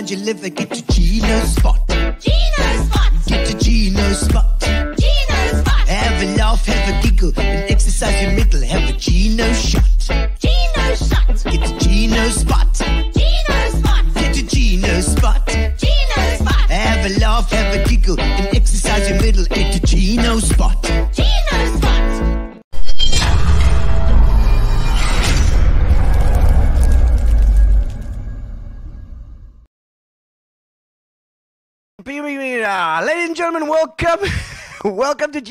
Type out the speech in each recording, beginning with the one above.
mind your liver, get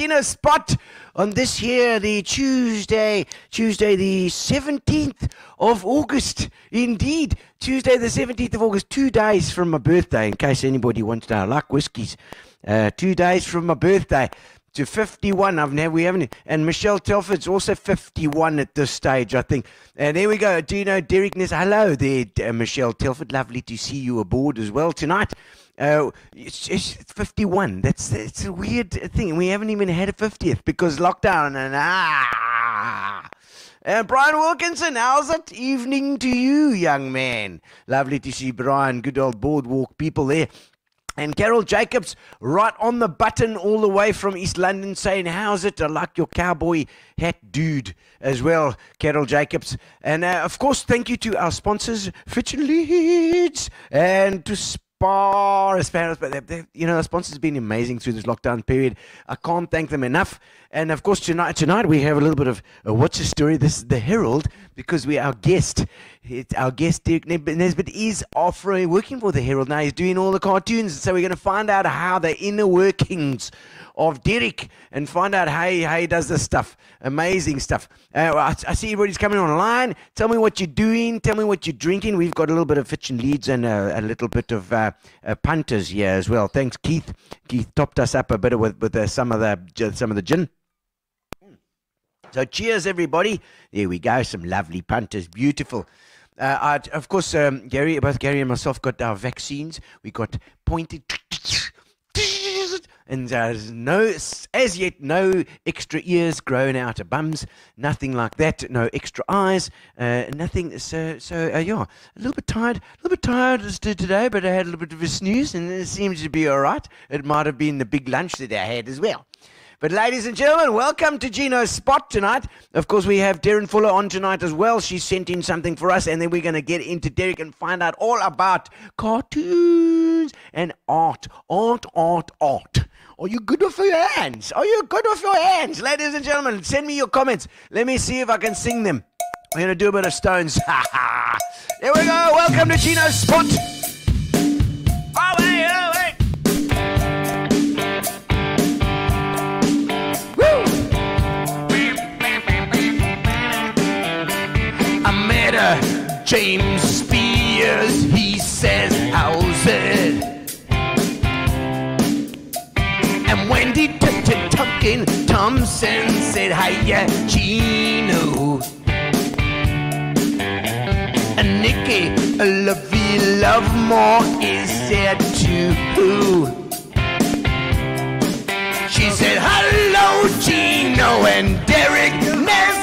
to Spot on this here, the Tuesday, Tuesday the 17th of August. Indeed, Tuesday the 17th of August, two days from my birthday, in case anybody wants to like whiskies. Uh, two days from my birthday to 51. I've never, we haven't, and Michelle Telford's also 51 at this stage, I think. And there we go. Do you know Derrick Ness? Hello there, uh, Michelle Telford. Lovely to see you aboard as well tonight. Uh, it's, it's 51. That's it's a weird thing. We haven't even had a 50th because lockdown and ah. And Brian Wilkinson, how's it? Evening to you, young man. Lovely to see Brian. Good old boardwalk people there. And Carol Jacobs, right on the button, all the way from East London, saying, How's it? I like your cowboy hat, dude, as well, Carol Jacobs. And uh, of course, thank you to our sponsors, Fitch and Leedes, and to Spar, as far as, but they, they, you know, the sponsors have been amazing through this lockdown period. I can't thank them enough. And of course, tonight, tonight we have a little bit of uh, what's the story? This is the Herald because we are our guest, it's our guest Derrick Nesbit is offering working for the Herald now. He's doing all the cartoons, so we're going to find out how the inner workings of Derrick and find out how he, how he does this stuff. Amazing stuff. Uh, I, I, see everybody's coming online. Tell me what you're doing. Tell me what you're drinking. We've got a little bit of Fitch and Leedes and a, a little bit of uh, uh, punters here as well. Thanks, Keith. Keith topped us up a bit with with uh, some of the some of the gin. So cheers, everybody. There we go. Some lovely punters. Beautiful. Uh, of course, um, Gary, both Gary and myself got our vaccines. We got pointed, and there's no, as yet, no extra ears grown out of bums. Nothing like that. No extra eyes. Uh, nothing. So, so uh, yeah, a little bit tired. A little bit tired today, but I had a little bit of a snooze, and it seems to be all right. It might have been the big lunch that I had as well. But ladies and gentlemen, welcome to Gino's Spot tonight. Of course, we have Darren Fuller on tonight as well. She sent in something for us, and then we're going to get into Derrick and find out all about cartoons and art. Art, art, art. Are you good with your hands? Are you good with your hands? Ladies and gentlemen, send me your comments. Let me see if I can sing them. We're going to do a bit of Stones. there we go. Welcome to Gino's Spot. A James Spears. He says, How's it? And Wendy Duncan Thompson said, Hiya, Gino. And Nikki a Lovey Lovemore is there too. She said, Hello, Gino and Derrick.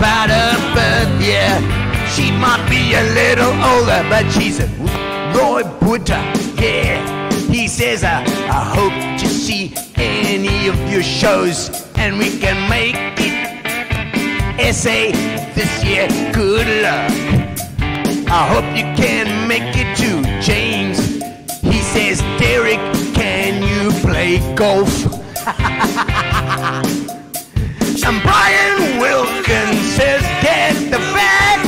About her birth, yeah. She might be a little older, but she's a Roy Butter, yeah. He says, I, I hope to see any of your shows and we can make it essay this year. Good luck. I hope you can make it to James. He says, Derrick, can you play golf? and Brian Wilkins says, get the vaccine.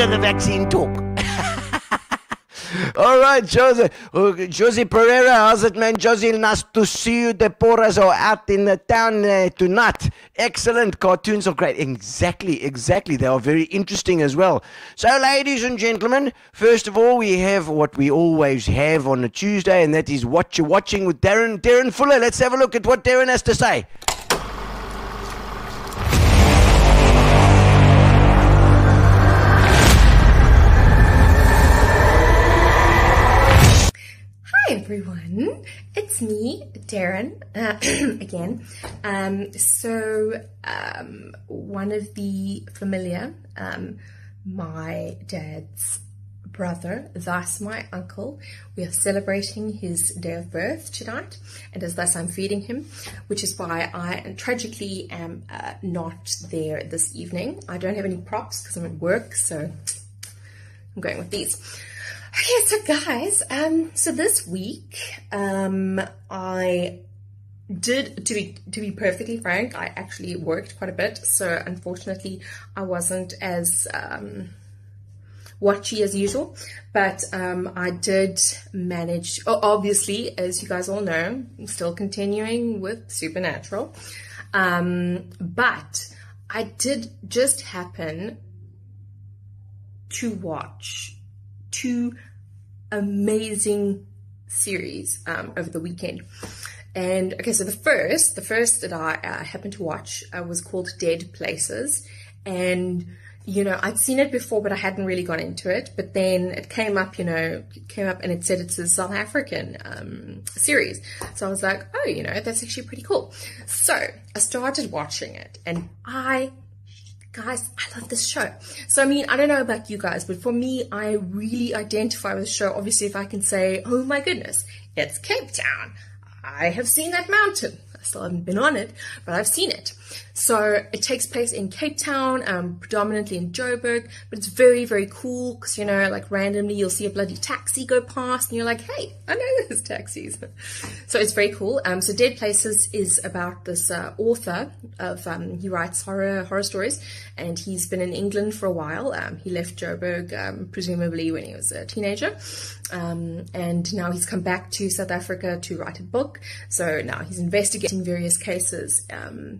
The vaccine talk. All right, Jose. Uh, Josie Pereira, how's it, man? Josie, nice to see you. The Porras are out in the town uh, tonight. Excellent. Cartoons are great. Exactly, exactly. They are very interesting as well. So, ladies and gentlemen, first of all, we have what we always have on a Tuesday, and that is What You're Watching with Darren, Darren Fuller. Let's have a look at what Darren has to say. Everyone, it's me, Darren, uh, again. Um, so, um, one of the familiar, um, my dad's brother, thus my uncle, we are celebrating his day of birth tonight, and as thus I'm feeding him, which is why I tragically am uh, not there this evening. I don't have any props because I'm at work, so I'm going with these. Okay, so guys, um, so this week, um, I did, to be, to be perfectly frank, I actually worked quite a bit, so unfortunately I wasn't as, um, watchy as usual, but, um, I did manage, obviously, as you guys all know, I'm still continuing with Supernatural, um, but I did just happen to watch two amazing series um, over the weekend. And okay, so the first, the first that I uh, happened to watch uh, was called Dead Places. And, you know, I'd seen it before, but I hadn't really gone into it. But then it came up, you know, came up and it said it's a South African um, series. So I was like, oh, you know, that's actually pretty cool. So I started watching it and I guys, I love this show. So, I mean, I don't know about you guys, but for me, I really identify with the show. Obviously, if I can say, oh my goodness, it's Cape Town. I have seen that mountain. I still haven't been on it, but I've seen it. So it takes place in Cape Town, um, predominantly in Joburg, but it's very, very cool because, you know, like randomly you'll see a bloody taxi go past and you're like, hey, I know there's taxis. so it's very cool. Um, so Dead Places is about this uh, author of, um, he writes horror, horror stories and he's been in England for a while. Um, he left Joburg, um, presumably when he was a teenager. Um, and now he's come back to South Africa to write a book. So now he's investigating various cases,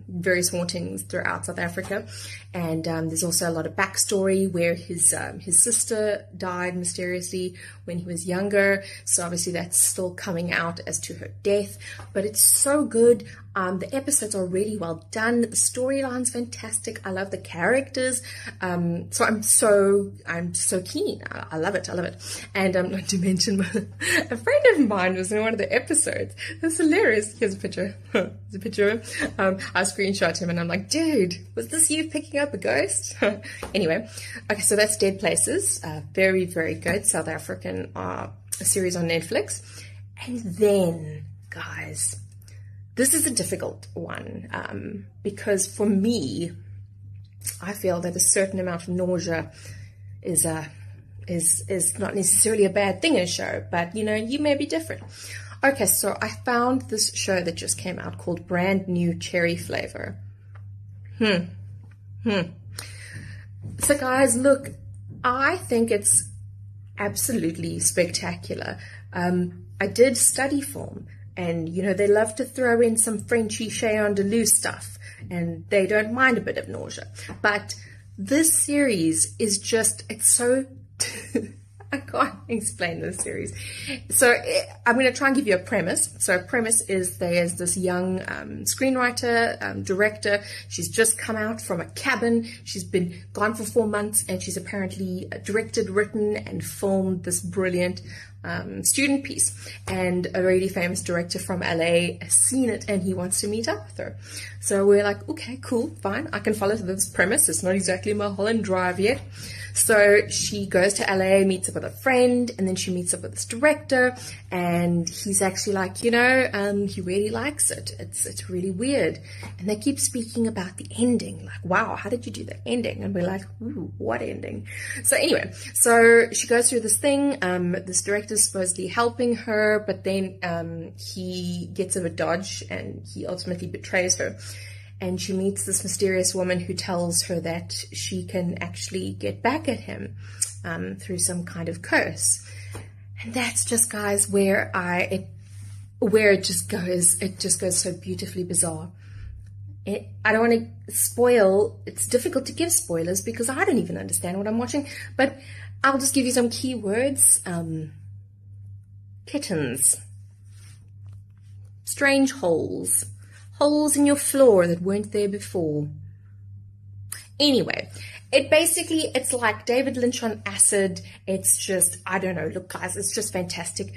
various throughout South Africa. And um, there's also a lot of backstory where his um, his sister died mysteriously when he was younger. So obviously that's still coming out as to her death. But it's so good. Um, the episodes are really well done. The storyline's fantastic. I love the characters. Um, so I'm so I'm so keen. I, I love it. I love it. And um, not to mention, a friend of mine was in one of the episodes. That's hilarious. Here's a picture. Here's a picture of him. Um, I screenshot him and I'm like, dude, was this you picking up a ghost? anyway, okay, so that's Dead Places. Uh, very, very good South African uh, series on Netflix. And then, guys, this is a difficult one um, because for me, I feel that a certain amount of nausea is a is is not necessarily a bad thing in a show, but you know, you may be different. Okay, so I found this show that just came out called Brand New Cherry Flavor. Hmm. Hmm. So guys, look, I think it's absolutely spectacular. Um, I did study film and you know they love to throw in some Frenchy Chien Andalou stuff and they don't mind a bit of nausea. But this series is just it's so I can't explain this series. So eh, I'm going to try and give you a premise. So a premise is there's this young um, screenwriter, um, director. She's just come out from a cabin. She's been gone for four months and she's apparently directed, written and filmed this brilliant um, student piece, and a really famous director from LA has seen it and he wants to meet up with her. So we're like, okay, cool, fine, I can follow this premise. It's not exactly Mulholland Drive yet. So she goes to LA, meets up with a friend, and then she meets up with this director, and he's actually like, you know, um, he really likes it. It's it's really weird, and they keep speaking about the ending, like, wow, how did you do the ending? And we're like, ooh, what ending? So anyway, so she goes through this thing. Um, this director's supposedly helping her, but then um, he gets a dodge, and he ultimately betrays her and she meets this mysterious woman who tells her that she can actually get back at him um, through some kind of curse. And that's just, guys, where I it, where it just goes. It just goes so beautifully bizarre. It, I don't want to spoil. It's difficult to give spoilers because I don't even understand what I'm watching. But I'll just give you some key words. Um, kittens, strange holes, holes in your floor that weren't there before. Anyway, it basically it's like David Lynch on acid. It's just I don't know. Look, guys, it's just fantastic.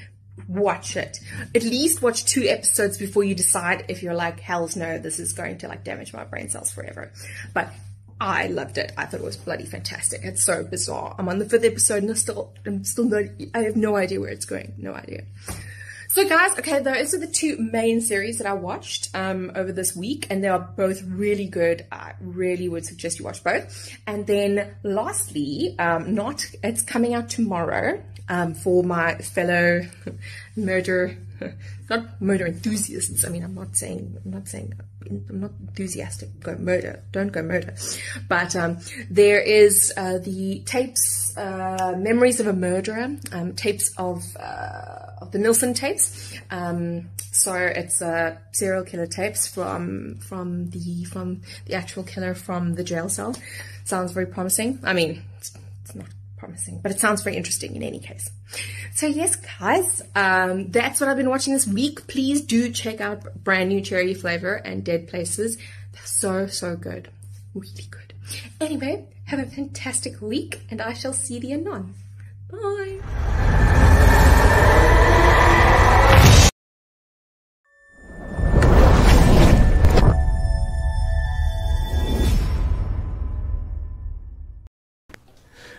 Watch it. At least watch two episodes before you decide if you're like, hell's no, this is going to like damage my brain cells forever. But I loved it. I thought it was bloody fantastic. It's so bizarre. I'm on the fifth episode and I still, I'm still not, I have no idea where it's going. No idea. So guys, okay, those are the two main series that I watched um, over this week, and they are both really good. I really would suggest you watch both. And then lastly, um, not it's coming out tomorrow um, for my fellow murder, not murder enthusiasts. I mean, I'm not saying I'm not saying I'm not enthusiastic. Go murder, don't go murder. But um, there is uh, the tapes, uh, memories of a murderer, um, tapes of. Uh, of the Nilsen tapes. Um, so it's uh, serial killer tapes from from the from the actual killer from the jail cell. Sounds very promising. I mean, it's, it's not promising, but it sounds very interesting in any case. So yes, guys, um, that's what I've been watching this week. Please do check out brand new cherry flavor and Dead Places. They're so so good, really good. Anyway, have a fantastic week, and I shall see thee anon. Bye.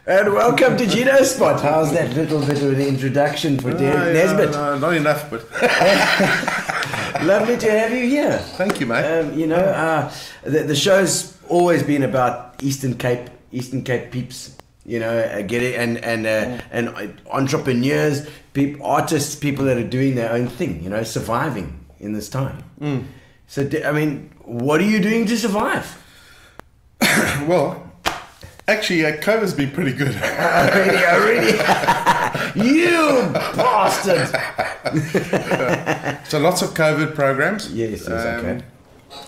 And welcome to Gino Spot. How's that little bit of an introduction for uh, Derrick No, Nesbit? no, no, not enough, but Lovely to have you here. thank you, mate. Um, you know, uh, the, the show's always been about Eastern Cape, Eastern Cape peeps. You know, uh, get it, and and uh, and uh, entrepreneurs, peop, artists, people that are doing their own thing. You know, surviving in this time. So, I mean, what are you doing to survive? well, actually, uh, COVID's been pretty good. Already, already. you bastard! so lots of COVID programs. Yes, yes, okay.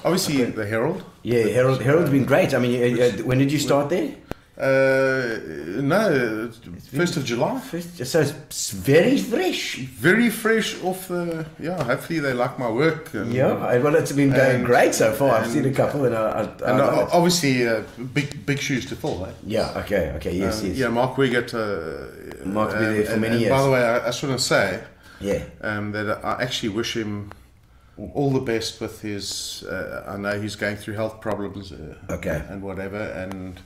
Obviously, the Herald. Yeah, Harold. Harold's been great. I mean, uh, uh, when did you start there? Uh, no, first of July. First, so it's very fresh. Very fresh off the. Yeah, hopefully they like my work. And, Yeah, I- well, it's been going And- great so far. I've seen a couple, and I, I, I And uh, obviously, uh, big big shoes to fill. Eh? yeah, okay, okay, yes, Uh, yes, Yeah, Mark Wiggett. Uh, Been there for and- many and years. By the way, I, I just want to say yeah. um, that I actually wish him all the best with his. Uh, I know he's going through health problems. Uh, Okay. And whatever, and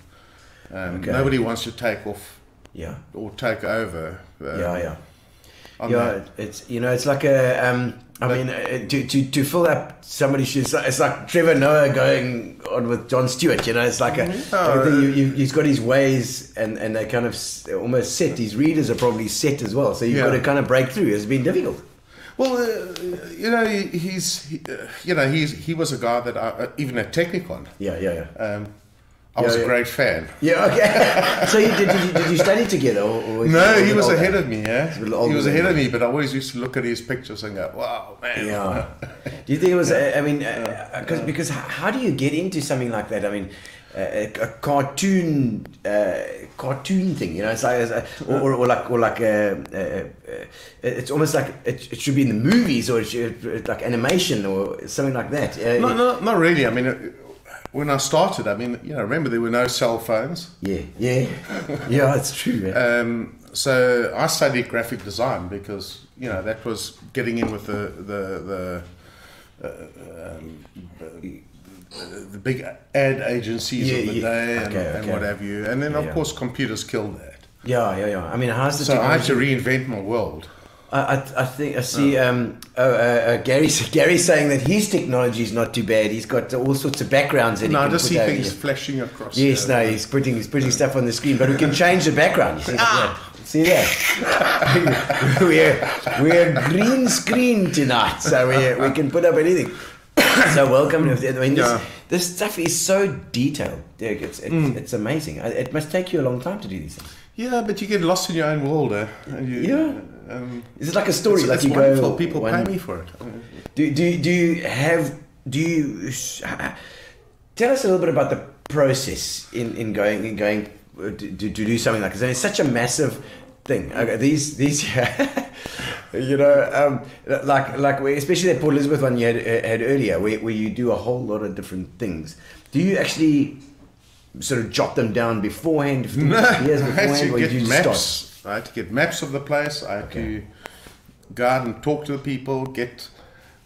um, Okay. nobody wants to take off yeah, or take over. Uh, yeah, yeah. Yeah, that. it's you know, it's like a. I But- mean, uh, to, to to fill up somebody's shoes, it's like Trevor Noah going on with Jon Stewart. You know, it's like a. Oh, you, you, he's got his ways, and and they kind of almost set. His readers are probably set as well, so you've Yeah. got to kind of break through. It's been difficult. Well, uh, you know, he's he, uh, you know he's he was a guy that I, uh, even at Technikon, Yeah, yeah, yeah. um, I Yeah, was yeah. a great fan. Yeah, okay. so you, did, did, you, did you study together? Or, or No, he was older? ahead of me. Yeah, a he was ahead of me, but I always used to look at his pictures and go, "Wow, man!" Yeah. Do you think it was? uh, I mean, uh, cause, because how do you get into something like that? I mean, uh, a, a cartoon, uh, cartoon thing. You know, it's like, it's a, or, or, like, or like, uh, uh, uh, it's almost like it, it should be in the movies or it should, like animation or something like that. Uh, No, no, not really. I mean, uh, when I started, I mean, you know, remember there were no cell phones. Yeah, yeah, yeah. It's true. Um, so I studied graphic design because you know that was getting in with the the the uh, um, the big ad agencies Yeah, of the yeah. day and, Okay, and what have you. And then of Yeah. course computers killed that. Yeah, yeah, yeah. I mean, how's the So I had to reinvent my world. I, I, I think I see. Um, oh, uh, uh, Gary, Gary's saying that his technology is not too bad. He's got all sorts of backgrounds that No, he I can just see things here. flashing across. Yes, here. no, he's putting he's putting stuff on the screen, but we can change the background. See, that? see that? we're we're green screen tonight, so we we can put up anything. so welcome. I mean, this, Yeah. this stuff is so detailed, Dirk. It's it's, Mm. it's amazing. It must take you a long time to do these things. Yeah, but you get lost in your own world, eh? And you, Yeah. Um, Is it like a story? it's, like it's you wonderful. go. People one- pay me for it. Do, do, do you have do you tell us a little bit about the process in, in going in going uh, to, to, do something like this? I mean, it's such a massive thing. Okay, these these you know um, like like we- especially that Port Elizabeth one you had uh, had earlier where, where you do a whole lot of different things. Do you actually sort of jot them down beforehand? years I had beforehand, to or get you just start? maps. I had to get maps of the place. I had to go out and talk to the people, get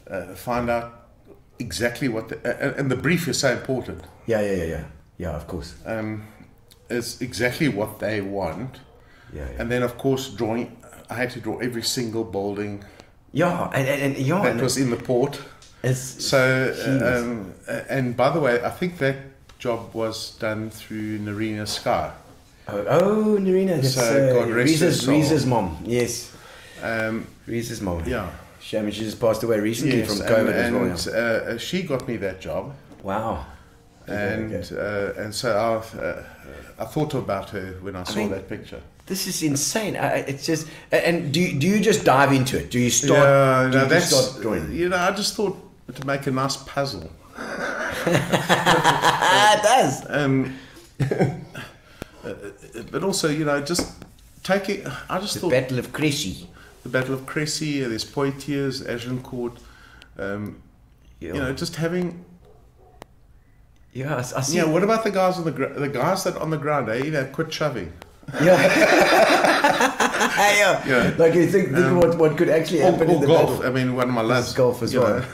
uh, find out exactly what the and, and the brief is so important. Yeah, yeah, yeah, yeah, yeah. Of course. Um, it's exactly what they want, Yeah, yeah. and then of course drawing. I had to draw every single building yeah, and, and, and yeah, that and was in the port. it's So, uh, um, uh, and by the way, I think that job was done through Narina Scar. Oh, oh Narina, that's So, uh, God rest soul. Reese's mom. Yes, Um, Reese's mom. yeah. Shame she just passed away recently Yes, from and, COVID as well. and, yeah. uh, she got me that job, Wow. and okay. Uh, and so I, uh, I thought about her when I saw mean- that picture. This is insane. I, I- it's just, and do you, do you just dive into it? Do you start? yeah, no, you that's start you know. I just thought to make a nice puzzle. It does. Um, but also, you know, just taking. I just The thought Battle of Crécy. the Battle of Crécy, uh, there's Poitiers, Agincourt. Um, Yeah. You know, just having. yeah, I, I see. Yeah, what about the guys on the gr- the guys that on the ground? Eh, you know, quit shoving. Yeah. yeah. Yeah. Like you think, think what, what could actually Or, happen in the golf. battle. I mean, one of my lads. golf as well. know.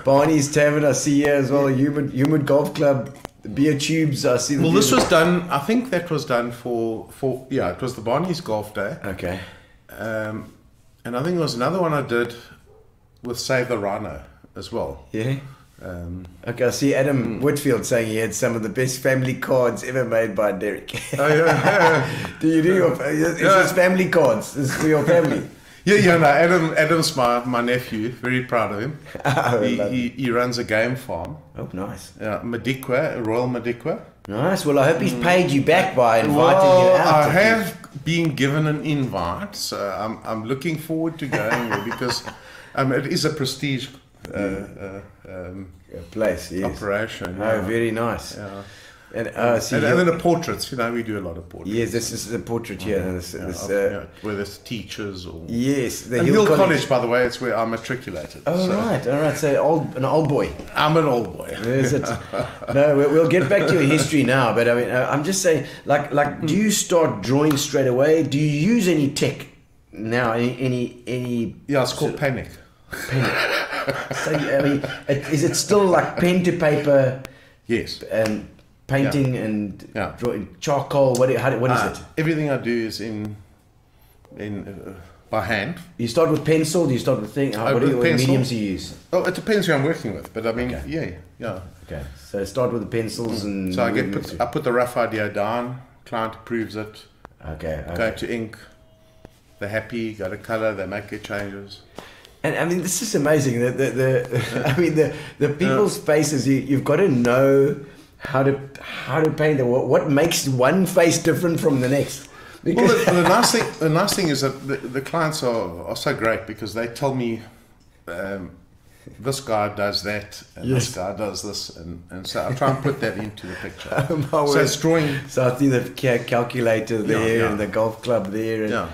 Barney's Tavern, I see here as well. Human Human Golf Club, beer tubes, I see. Well, this beer- was done. I think that was done for for yeah. It was the Barney's Golf Day, Okay. um, and I think there was another one I did with Save the Rhino as well. Yeah. Um, Okay, I see Adam Hmm. Whitfield saying he had some of the best family cards ever made by Derrick. oh, yeah, Do you do your, it's Yeah. just family cards. It's for your family. yeah, yeah. No, Adam. Adam's my, my nephew. Very proud of him. Oh, he, he, he runs a game farm. Oh, nice. Yeah, Madikwe, Royal Madikwe. Nice. Well, I hope he's paid you back by inviting you Well, out. I have been given an invite, so I'm, I'm looking forward to going there because um, it is a prestige uh, uh, um, place, yes. operation. Oh, yeah. very nice. Yeah. And, uh, see, And, and then the portraits, you know, we do a lot of portraits. yes, this is a portrait here. This, Yeah, this, uh, yeah, whether it's teachers or. Yes, the Hill, Hill College. College. by the way, it's where I matriculated. Oh, so right, all right. So, old, an old boy. I'm an old boy. Is it? no, we- we'll get back to your history now. But I mean, uh, I'm just saying, like, like, do you start drawing straight away? Do you use any tech now? Any, any, any? Yeah, it's called Panic. So, I mean, it- is it still like pen to paper, Yes. um, painting and Yeah. drawing charcoal? What? How, what is Uh, it? Everything I do is in, in uh, by hand. You start with pencil. Do you start with thing? How, what, do you, what mediums do you use? Oh, it depends who I'm working with, but I mean, Okay. yeah, yeah. Okay, so start with the pencils and. So I get put, I put the rough idea down. Client approves it. Okay. okay. Go to ink. They're happy. Go to color. They make their changes. And I mean, this is amazing. The, the, the I mean, the, the people's faces. You, you've got to know how to how to paint them. What, what makes one face different from the next? Well, the, the nice thing, the nice thing is that the, the clients are, are so great because they tell me, um, this guy does that and Yes. this guy does this, and, and so I try and put that into the picture. So it's drawing. so I see the ca- calculator there yeah. and the golf club there. And, Yeah.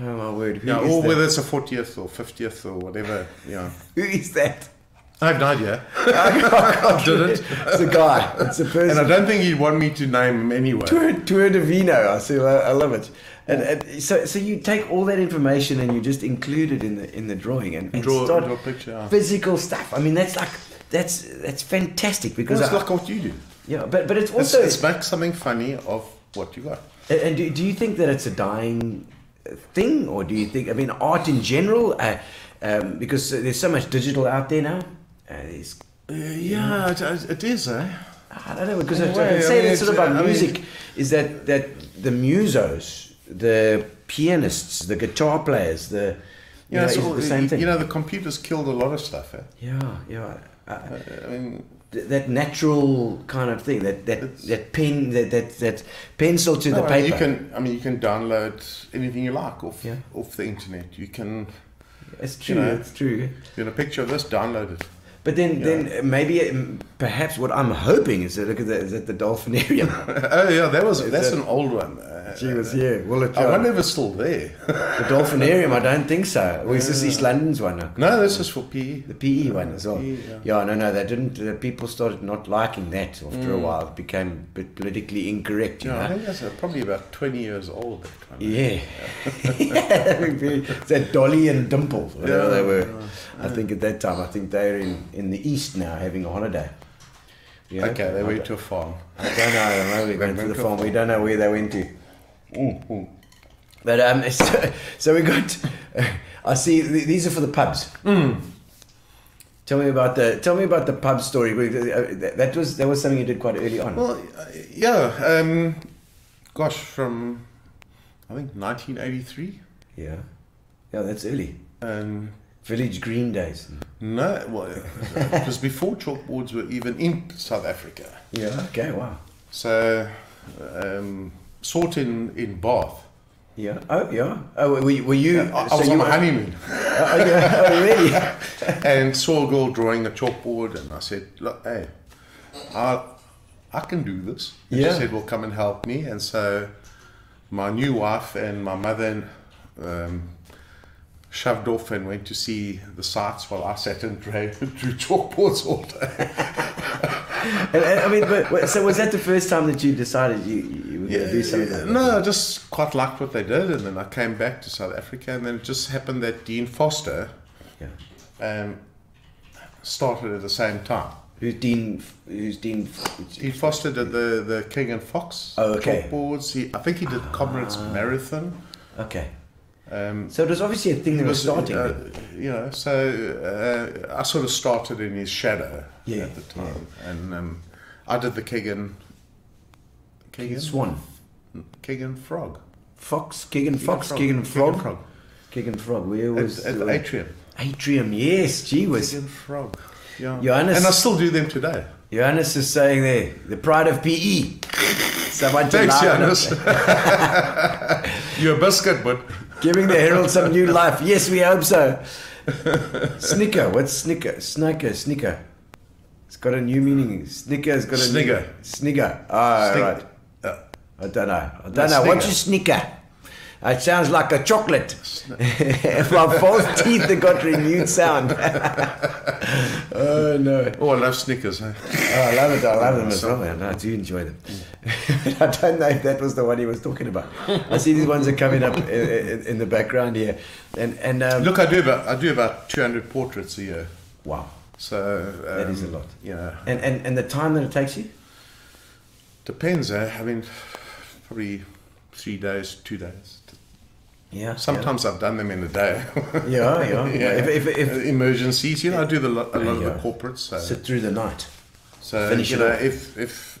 Oh my word! Who Yeah, or that? whether it's a 40th or 50th or whatever, know. Who is that? I have no idea. I didn't. It's a guy. It's a person. And. I don't think he'd want me to name him anyway. Tour, Tour de Vino. I see. I, love it. And, and so, so you take all that information and you just include it in the in the drawing and, and Draw- start draw a picture, yeah. physical stuff. I mean, that's like that's that's fantastic because Because it's I- like what you do. yeah, but but it's It's, also it's make something funny of what you got. And- do, do you think that it's a dying thing, or do you think? I mean, art in general, uh, um, because there's so much digital out there now. Uh, there's, yeah, it, it is, eh? I don't know because I, way, can I say mean, that sort of about uh, I mean- music is that that the musos, the pianists, the guitar players, the you Yeah, know, it's all- the same thing. You know, the computers killed a lot of stuff, eh? yeah, yeah. Uh, I mean, th- that natural kind of thing, that that, It's- that pen, that, that that pencil to the no, I paper. you can. I mean, you can download anything you like off Yeah. off the internet. You can. it's true. You know. it's true. You know, a picture of this, download it. But then, Yeah. then maybe, um, perhaps what I'm hoping is that look at that, is that the dolphinarium. oh yeah, that was that's that- an old one. Uh, Gee was yeah. Well, it, I uh, wonder if it's still there. the dolphinarium. I don't think so. Or is this East London's one? no, this is for PE. The PE one as well. PE, yeah. yeah. no, no, they didn't. Uh, people started not liking that after a while. It became a bit politically incorrect. You Mm. Yeah, I think that's uh, probably about twenty years old. That one. Yeah, that would be- that Dolly and Dimple, whatever Yeah, they were. yeah, I think at that time, I think they're in, in the east now having a holiday. You know? Okay, they I went to a farm. I don't know. Maybe they went to the to farm. a We don't know where they went to. But um, so, so we got. I see. th- These are for the pubs. Tell me about the. Tell me about the pub story. Uh, That that was that was something you did quite early on. Well, uh, yeah. Um, gosh, from I think 1983. yeah, yeah, that's early. Um, Village Green days. no, well, was before chalkboards were even in South Africa. Yeah. Okay. Wow. So, um, sort in in Bath. Yeah. Oh yeah. Oh, were, you- were you? I, I so was you on my honeymoon Oh, yeah. oh really? and saw a girl drawing a chalkboard, and I said, "Look, hey, I I can do this." And Yeah. She said, "Well, come and help me." And so, my new wife and my mother um, shoved off and went to see the sights while I sat and drew, drew chalkboards all day. and, and, I mean, but, but- so was that the first time that you decided you, you were going to do something like that? no, I just quite liked what they did, and then I came back to South Africa, and then it just happened that Dean Foster Yeah. um, started at the same time. Who's Dean? Who's Dean? He Foster did the, the King and Fox Oh, okay. chalkboards. He, I think he did Comrades Marathon. Okay. Um, So it was obviously a thing that was starting. uh, you know, so uh, I sort of started in his shadow Yeah, at the time, and um, I did the Kegan, Kegan, Swan. Kegan Frog, Fox, Keegan Fox, Frog. Keegan Frog. Kegan Frog. Keegan Frog. Where at, was at the atrium. Atrium? Yes, gee whiz. Kegan Frog, yeah, Johannes- and I still do them today. Johannes is saying there, the pride of PE. Someone Thanks, Johannes. You're a biscuit, but Giving the Herald some new life. Yes, we hope so. Snicker. What's snicker? Snicker. Snicker. It's got a new meaning. Snicker's got a Snigger. New, snigger. Ah, Snig- right. uh, I don't know. I don't know. What's a snicker? It sounds like a chocolate. My false teeth have got renewed sound. oh no. oh, I love Snickers. Huh? Oh, I love it. I love them as well, man. I do enjoy them. I don't know if that was the one he was talking about. I see these ones are coming up in, in, in the background here, and and um, Look, I do about I do about 200 portraits a year. wow, So um, That is a lot. You know, and and and the time that it takes you. depends. Eh? I mean, probably three days, two days. Yeah. Sometimes I've done them in a day. Yeah, yeah. yeah. If, if, if, Emergencies, you know, I do the, a lot of the corporates. So, sit through the night. so finish you know, off. if if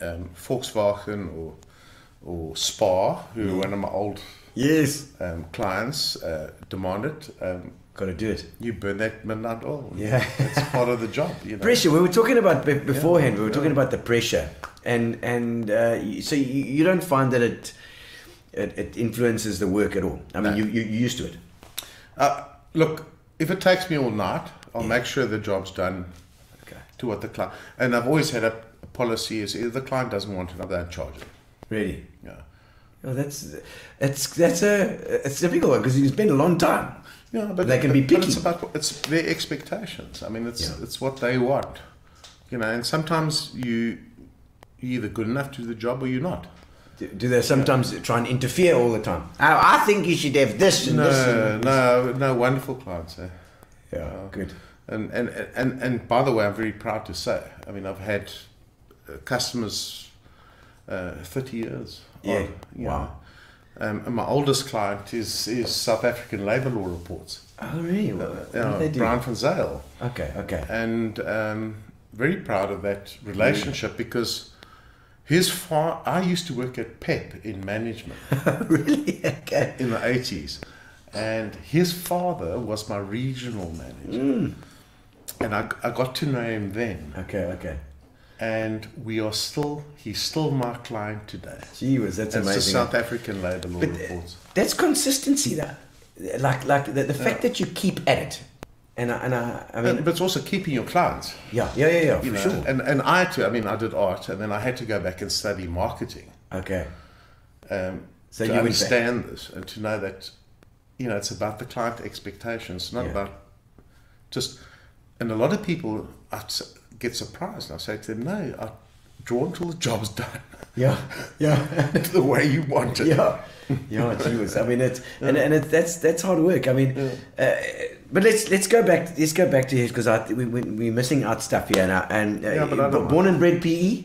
um, Volkswagen or or Spar, who are one of my old Yes. um, clients, uh, demand it, um, Got to do it. you burn that midnight oil. Yeah. it's part of the job. You know. Pressure. We were talking about be- beforehand. we were talking about the pressure, and and uh, so you, you don't find that it, it it influences the work at all. I mean, No. you you you're used to it. Uh, look, if it takes me all night, I'll make sure the job's done Okay. to what the client. And I've always had a, policy: is if the client doesn't want it, I don't charge it. Really. Yeah. Oh, that's that's that's a it's a difficult one because you spend a long time. Yeah, but They can be but- but picky. It's about it's their expectations. I mean, it's Yeah. it's what they want, you know. And sometimes you you're either good enough to do the job or you're not. Do, do they sometimes try and interfere all the time? Oh, I think you should have this and this. No, And no, no. Wonderful clients. Eh? Yeah, good. And, and and and by the way, I'm very proud to say. I mean, I've had uh, customers uh, 30 years. Yeah. on, Wow. Um, and my oldest client is is South African Labour Law Reports. Oh, really? What, You what know, do they do? Brian van Zyl. Okay, okay. and um, very proud of that relationship because his far I used to work at PEP in management really? Okay. in the 80s and his father was my regional manager and I, I got to know him then Okay, okay. and we are still he's still my client today Gee whiz, that's the amazing. South African Labour Law But, uh, Reports That's consistency, though. Like, like the, the fact that you keep at it, and I, and I, I mean, And- but it's also keeping your clients yeah, yeah, yeah, yeah, for know sure. and, and I had to I mean I did art and then I had to go back and study marketing okay, um, So to you understand this and to know that you know it's about the client expectations, not Yeah. about just. And a lot of people I get surprised. And I say to them, "No, I draw until the job's done, yeah, yeah, the way you want it." yeah, yeah. Whiz. I mean, it's and and it, that's that's hard work. I mean, uh, but let's let's go back. Let's go back to his because I we, we we're missing out stuff here now. And uh, Yeah, but don't born and bred PE.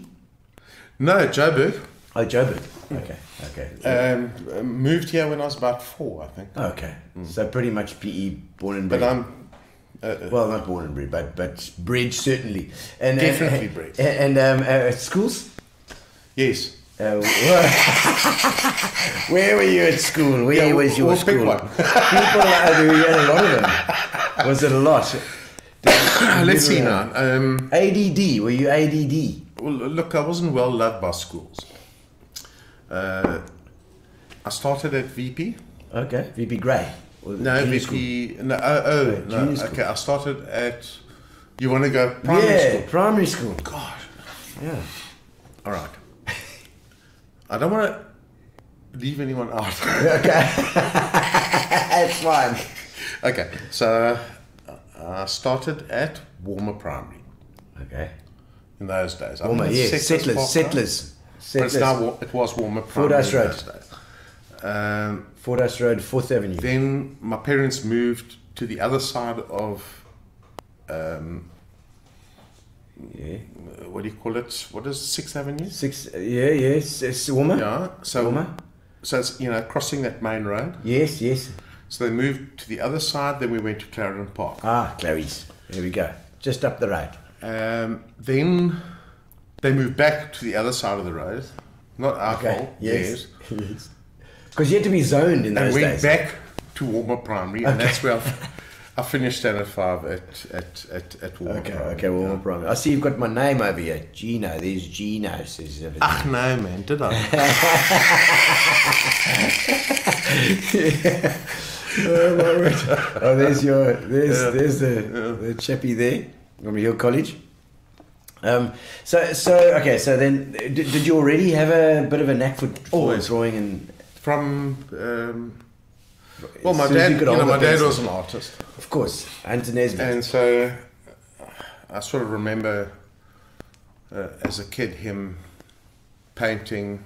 No, Joburg Oh, Joburg. Okay, okay. um, moved here when I was about four, I think. Okay, so pretty much PE, born and bred. But I'm uh, well, not born and bred, but but bred certainly, and Definitely and, bred. And, and um, uh, schools. yes. Uh, where were you at school? Where Yeah, was your we'll school? People, uh, you had a lot of them. Was it a lot? Let's see now. Um, ADD. Were you ADD? well, look, I wasn't well loved by schools. Uh, I started at VP. Okay, VP Grey. No, junior VP. No, oh, oh no. Okay, I started at. You want to go primary yeah, school? primary school. God. Yeah. All right. I don't want to leave anyone out. Okay, that's fine. okay, so uh, I started at Walmer Primary Okay. in those days. I Walmer, yeah. it's Settlers, now. settlers, But it's now, it was Walmer Primary. Fordyce in Road. Um, Fordyce Road, Fourth Avenue. then my parents moved to the other side of um, Yeah. what do you call it? What is Sixth Avenue? Six. Yeah, yes. It's Walmer. Yeah. So Walmer. so it's you know crossing that main road. Yes, yes. So they moved to the other side. Then we went to Clarendon Park. Ah, Clary's. There we go. Just up the road. Um, then they moved back to the other side of the road. Not our fault. Yes. Yes. Because you had to be zoned in those And went days. back to Walmer Primary, and that's where I, I finished standard five at at at, at Walmer Okay, Primary. okay, well, no problem. I see you've got my name over here. Gino. There's Gino. Says everything. Ach no, man, did I? oh, there's your, there's, there's the, the chappie there from Hill College. Um, so, so okay, so then, did, did you already have a bit of a knack for, for drawing and, From um, well, my As soon as dad, you you know, my dad was an artist, of course, Anton Nesbit. and so I sort of remember uh, as a kid him painting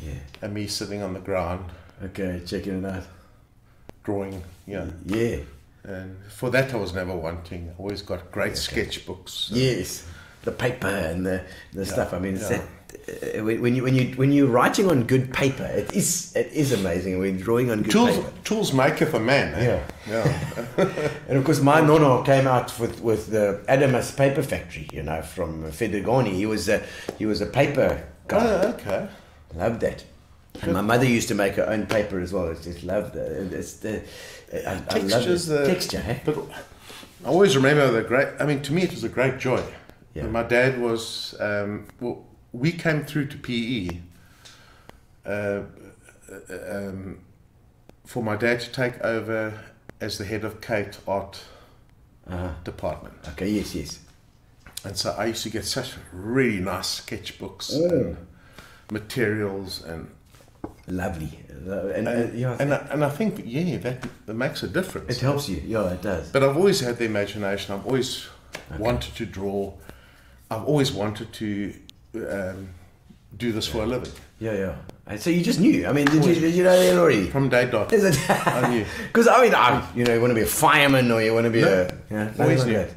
yeah. and me sitting on the ground Okay, checking it out. drawing. Yeah, Yeah. and for that I was never wanting. I always got great sketchbooks. Yes, the paper and the, the stuff. I mean, it's yeah. that, when when you when you when you're writing on good paper, it is it is amazing. When drawing on good Tools, paper, tools maketh a man. Eh? Yeah. yeah. and of course, my nono came out with with the Adamus Paper Factory. You know, from Federgoni. He was a he was a paper guy. oh, okay. Loved that. And my mother used to make her own paper as well. I just loved it. It's the I, I love Textures, the the texture. Eh? But I always remember the great. I mean, to me, it was a great joy. Yeah. And my dad was. Um, well, we came through to PE. Uh, um, for my dad to take over as the head of Kate Art Uh-huh. Department, Okay. Yes. Yes. and so I used to get such really nice sketchbooks Mm. and materials, and lovely. Uh, And, uh, yeah, And I, and I think yeah, that, that makes a difference. it helps you. Yeah, it does. But I've always had the imagination. I've always wanted to draw. I've always wanted to um, do this for a living. Yeah, yeah. And so you just knew. I mean, did you, did you know that already? From day dot. Is it? I knew. Because I mean, I, you know, you want to be a fireman or you want to be No. a yeah, Always knew. that.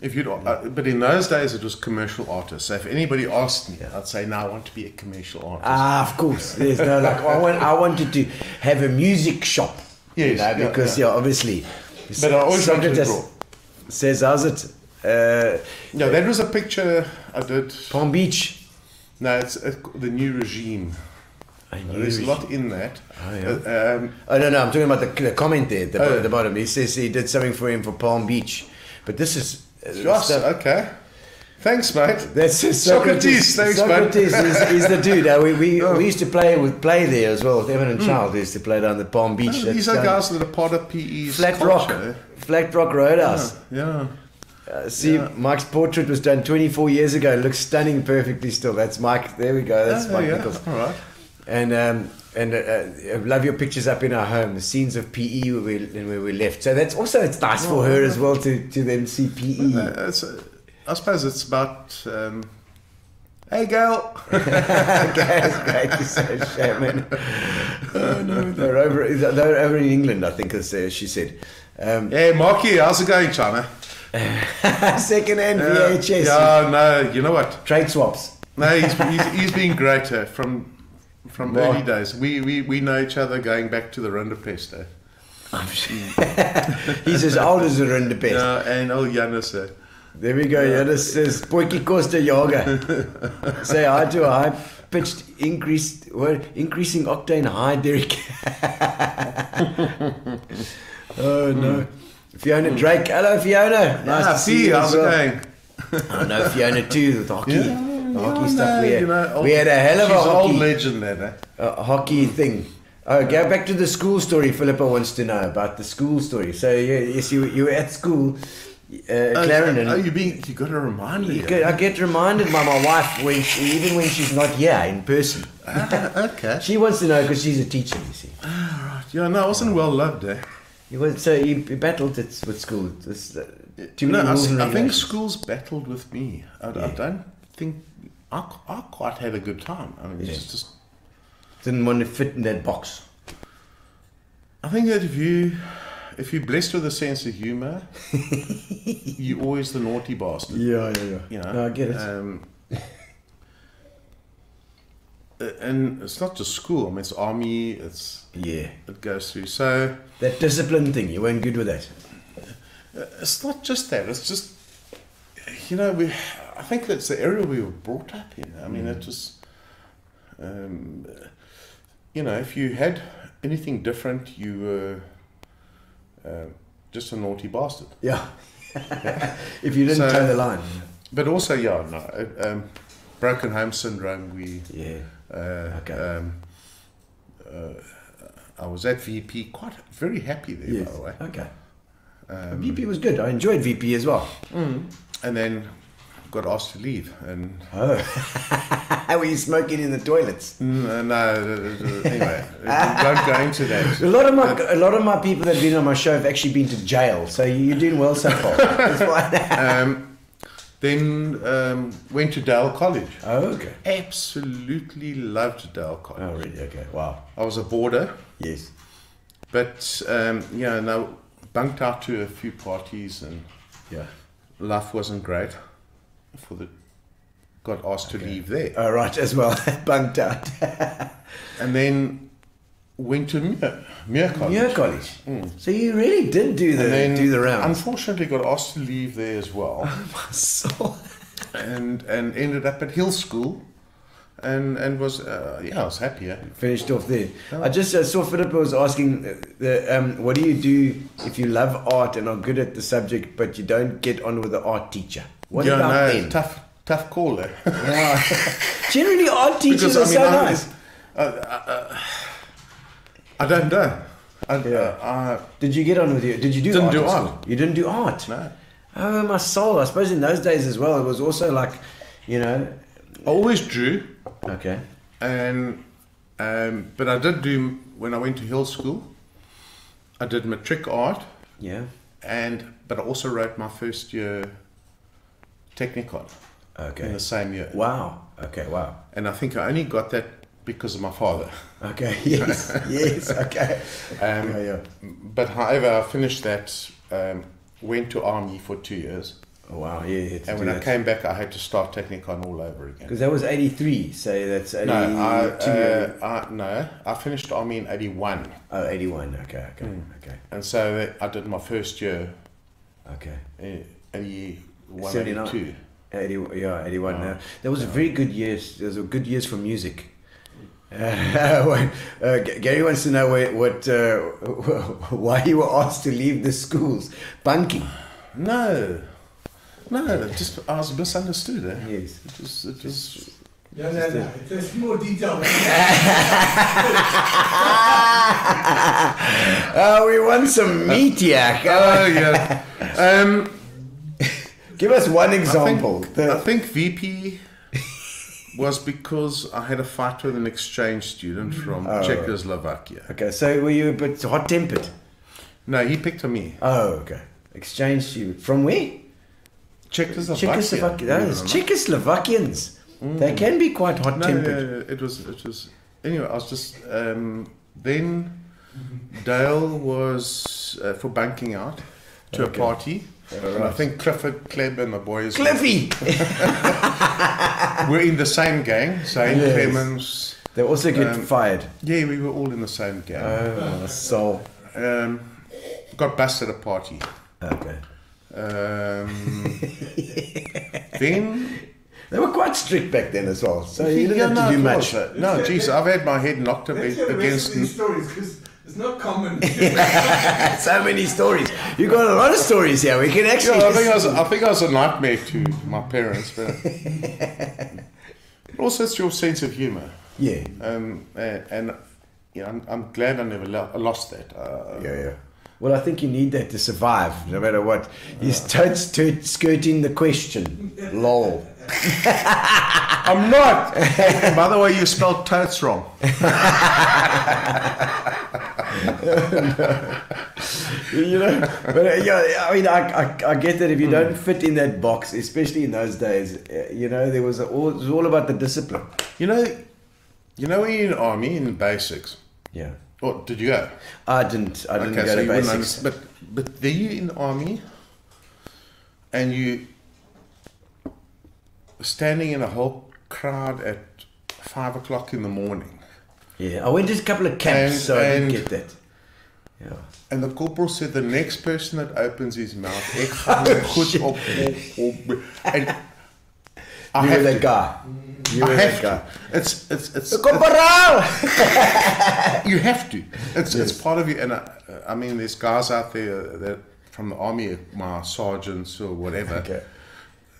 If you, uh, but in those days it was commercial artists. So if anybody asked me, I'd say, "No, I want to be a commercial artist." Ah, of course. There's no like. I want. I wanted to have a music shop. you Yes, know, yeah, because yeah. yeah, obviously. But I always wanted to draw. Says, how's it? Uh, No, that was a picture I did. Palm Beach. No, it's uh, the new regime. There's a lot in that. Oh, yeah. Uh, um, Oh no, no, I'm talking about the, the comment there at the, Oh. the bottom. He says he did something for him for Palm Beach, but this is uh, Josh, okay. Thanks, mate. That's uh, Socrates, thanks. Socrates is, is the dude. Uh, we, we, we used to play with play there as well with Evan and Child. We used to play down the Palm Beach. Oh, That's These are guys that are part of PE's Flat Rock, culture. Flat Rock Roadhouse. Yeah. Uh, see, Mike's portrait was done 24 years ago. It looks stunning perfectly still. That's Mike. There we go. That's Oh, Mike yeah. Nichols. All right. And um, and uh, uh, love your pictures up in our home. The scenes of PE where we, and where we left. So that's also it's nice for her as well to, to then see PE. Uh, uh, I suppose it's about. Um, hey, girl. okay, it's great to say, shame. Oh, no, they're over. They're over in England, I think, as she said. Um, Hey, Marky, how's it going, China? second-hand Uh, VHS yeah, no, you know what? trade swaps. No, he's, he's, he's been great uh, from from early days. We, we we know each other going back to the Rinderpest. Uh. He's as old as a Rinderpest. Yeah, and oh, Janus. There we go. Yeah, this is Poiki Costa Yoga. Say hi to a high pitched increased what increasing octane high Derrick. oh no. Fiona Drake. Hello Fiona. Nice ah, to see you. how's it well. going? I know Fiona too with hockey. Yeah. The hockey Yeah, stuff. no, we, had, you know, old- we had a hell of a She's an old hockey, legend, then. Eh? uh, hockey thing. Oh, go back to the school story. Philippa wants to know about the school story. So yeah, yes, you you were at school, uh, Clarendon. Oh, you being you got to remind me. Get- I get reminded by my wife when she, even when she's not here in person. Ah, okay. She wants to know because she's a teacher. You see, All right. Yeah, no, I wasn't well loved. Eh? You was, so you, you battled it with school. It's, uh, too No, many I, rules s- and I think regulations. schools battled with me. I, I don't think I, I quite had a good time. I mean, Yeah. it's just didn't want to fit in that box. I think that if you if you're blessed with a sense of humor, you're always the naughty bastard. Yeah, yeah, yeah. You know, no, I get it. Um, and it's not just school. I mean, it's army. It's yeah, it goes through. So that discipline thing. You weren't good with that. it's not just that. It's just you know we. I think that's the area we were brought up in. I mean, it was. Um, you know, if you had anything different, you were uh, just a naughty bastard. Yeah. if you didn't So- toe the line. But also, yeah, no, uh, um, broken home syndrome. We, Yeah. uh, Okay. um, uh, I was at VP, quite very happy there, by the way. Okay. Um, VP was good. I enjoyed VP as well. and then got asked to leave, and Oh. Were you smoking in the toilets? mm, uh, no, uh, uh, anyway, don't go into that. A lot of my a lot of my people that have been on my show have actually been to jail. So you're doing well so far. That's fine. Um, then um, went to Dale College. oh, okay. Absolutely loved Dale College. Oh, really? Okay. Wow. I was a boarder. Yes. But um, yeah, no, bunked out to a few parties and Yeah. life wasn't great. For the got asked to leave there, All right, as well. Bunked out. and then went to Muir, Muir College. Muir College. So you really did do the do the rounds. Unfortunately, got asked to leave there as well, So- and and ended up at Hill School, and and was uh, yeah, I was happier. Finished off there. I just uh, saw Philippa was asking, uh, the, um, what do you do if you love art and are good at the subject, but you don't get on with the art teacher? What yeah, about no, them? tough tough call there. Yeah. Generally, art teachers are so I, nice. I, I, don't know. I, Yeah. I, Did you get on with you? Did you do Didn't art? do art. You didn't do art. no. Oh my soul! I suppose in those days as well, it was also like, you know, I always drew, okay, and Um, but I did do when I went to Hill School. I did matric art, Yeah. and but I also wrote my first year Technikon Okay. in the same year. Wow. Okay. Wow. And I think I only got that because of my father. Okay. Yes. yes. Okay. Um, yeah, yeah. But however, I finished that. Um, went to army for two years, Oh, wow. Yeah. yeah and when I came back, I had to start Technikon all over again. because that was eighty three. So that's eighty No, I, uh, I, no, I finished army in '81, oh, 81. Okay. Okay. Hmm. Okay. and so I did my first year Okay. in '81, 79. '82. 80, yeah, 81 Oh. now. That was a very good years. Those were good years for music. Uh, uh, Gary wants to know what, what uh, why you were asked to leave the schools. Bunking. No, no, just I was misunderstood. Eh? Yes. It was, it was. No, no, no. There's more detail. Oh, we want some meat here. Come on. Oh yeah. Um, Give us one I example. think, The- I think VP was because I had a fight with an exchange student from Oh. Czechoslovakia. okay, so were you a bit hot tempered? No, he picked on me. Oh, okay. Exchange student from where? Czechoslovakia. Czechoslovakia. Those. Czechoslovakians. They can be quite hot No, tempered. no, it was it was anyway. I was just um, then Dale was uh, for banking out to Okay. a party. And I think Clifford, Kleb, and the boys Cliffy! were in the same gang. Zane Yes. Clemens. They also get Um, fired. Yeah, we were all in the same gang. Oh, so. um, got busted at a party. Okay. Um, then They were quite strict back then as well, so you didn't Yeah, have no, to do much. No, jeez, I've had my head knocked a bit the rest against. these stories because it's not common. so many stories. You got a lot of stories here. We can actually. Yeah, I think I was. I think I was a nightmare to my parents, but also it's your sense of humour. yeah. Um, and, and you know, I'm, I'm glad I never lo- lost that. Uh, Yeah, yeah. Well, I think you need that to survive, no matter what. He's totes to skirting the question. Lol. I'm not. By the way, you spelled totes wrong. You know, but uh, yeah, I mean, I, I, I get that if you don't fit in that box, especially in those days, uh, you know, there was a, all, it was all about the discipline. You know, you know when you're in army in basics. Yeah. What did you go? I didn't. I didn't okay, go so to basics. But but then you in army, and you standing in a whole crowd at five o'clock in the morning, Yeah, I went to a couple of camps, And- so I didn't get that. Yeah. and the corporal said the next person that opens his mouth, ek gaan hom goed op, op, op and I You have that to. guy. You I have that guy. to. It's it's it's. Corporal! you have to. It's it's part of you. And I, I mean, there's guys out there that from the army, my sergeants or whatever, Okay.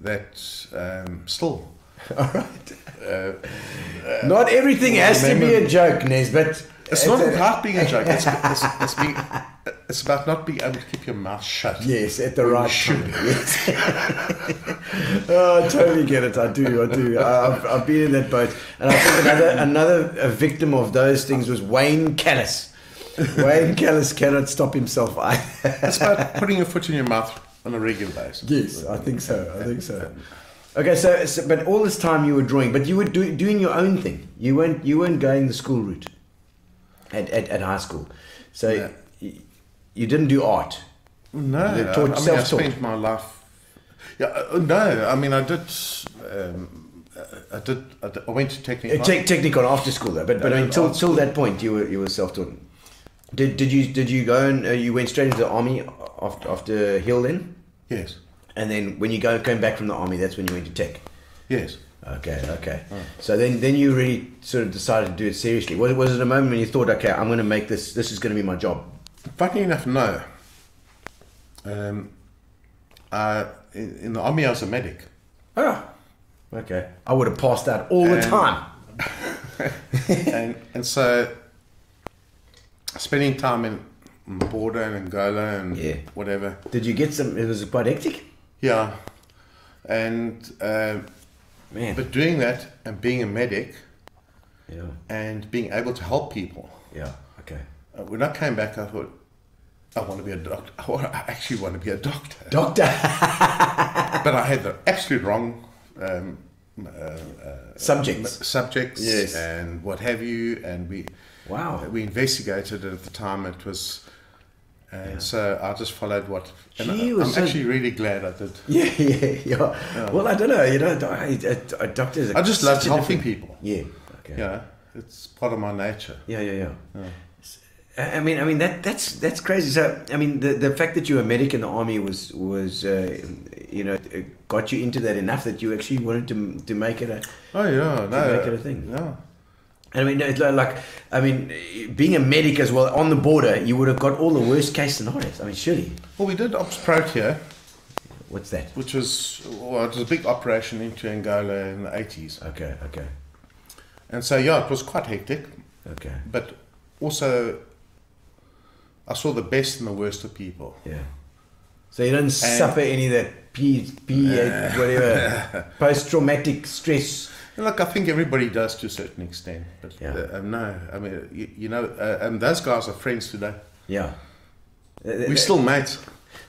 That um, still. All right. Not everything has to be a joke, Nes, but It's not about being a joke. It's, it's, it's, being, it's about not being able to keep your mouth shut. Yes, at the right time. Yes. oh, I totally get it. I do. I do. I- I've, I've been in that boat, and I think another another a victim of those things was Wayne Callis. Wayne Callis cannot stop himself. It's about putting your foot in your mouth on a regular basis. yes, I think so. I think so. Okay, so, so but all this time you were drawing, but you were do, doing your own thing. You weren't you weren't going the school route at at, at high school, so No. you, you didn't do art. No, You I, I taught- mean, I spent my life. Yeah, uh, no, I mean, I did. Um, uh, I did. I, did, I went to technical. Uh, Te- technical after school though, but but Yeah, until till that point you were you were self taught. Did did you did you go and uh, you went straight into the army after after Hill then, yes, and then when you go came back from the army, that's when you went to tech. yes. Okay, okay. So then then you really sort of decided to do it seriously. Was was it a moment when you thought, okay, I'm going to make this. This is going to be my job. Funny enough, no. Um, uh, in, in the army, I was a medic. Ah, okay. I would have passed out all the time. and and so spending time in border and Angola and Yeah. whatever. Did you get some? It was quite hectic. Yeah, and um Man. but doing that and being a medic, Yeah. and being able to help people. Yeah. Okay. Uh, when I came back, I thought, I want to be a doctor. I actually want to be a doctor. Doctor. but I had the absolute wrong um, Subjects. subjects Yes. and what have you. And we Wow. we investigated it at the time. It was, and so I just followed what. And I, I'm so- actually really glad I did. Yeah, yeah, yeah. Well, I don't know. You know, a, a, a doctor is. just love helping people. Yeah. Okay. Know, it's part of my nature. Yeah, yeah, yeah. I I mean, I mean that that's that's crazy. So, I mean, the the fact that you were a medic in the army was was uh, you know got you into that enough that you actually wanted to to make it a. Oh yeah, no, make it a thing. Yeah. I mean, like I mean, being a medic as well on the border, you would have got all the worst case scenarios. I mean, surely. Well, we did Ops Protea, What's that? which was well, it was a big operation into Angola in the eighties, Okay, okay, and so yeah, it was quite hectic. okay. But also, I saw the best and the worst of people. Yeah. So you don't suffer any of that P, P whatever post traumatic stress. And Look, I think everybody does to a certain extent, but Yeah. uh, um, no, I mean, you, you know, uh, and those guys are friends today. Yeah. We're still mates.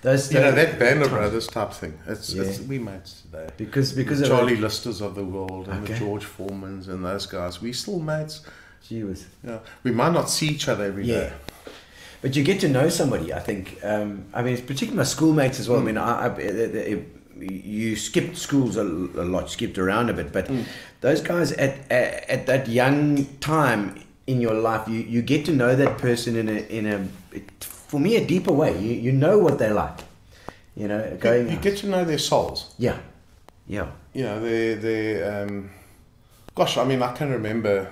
those, You know that Band of Brothers type thing. It's, Yeah. it's we mates today. because because the of Charlie Listers of the world and Okay. the George Foremans and those guys. We still mates. She was. Yeah, we might not see each other every day. Yeah. But you get to know somebody, I think. Um, I mean, it's particularly my schoolmates as well. I mean, I, I, I, you skipped schools a, a lot, skipped around a bit, but those guys at, at at that young time in your life, you, you get to know that person in a in a for me a deeper way. You you know what they're like, you know. You, Going you get to know their souls. yeah, yeah, You know, they they um, gosh, I mean, I can remember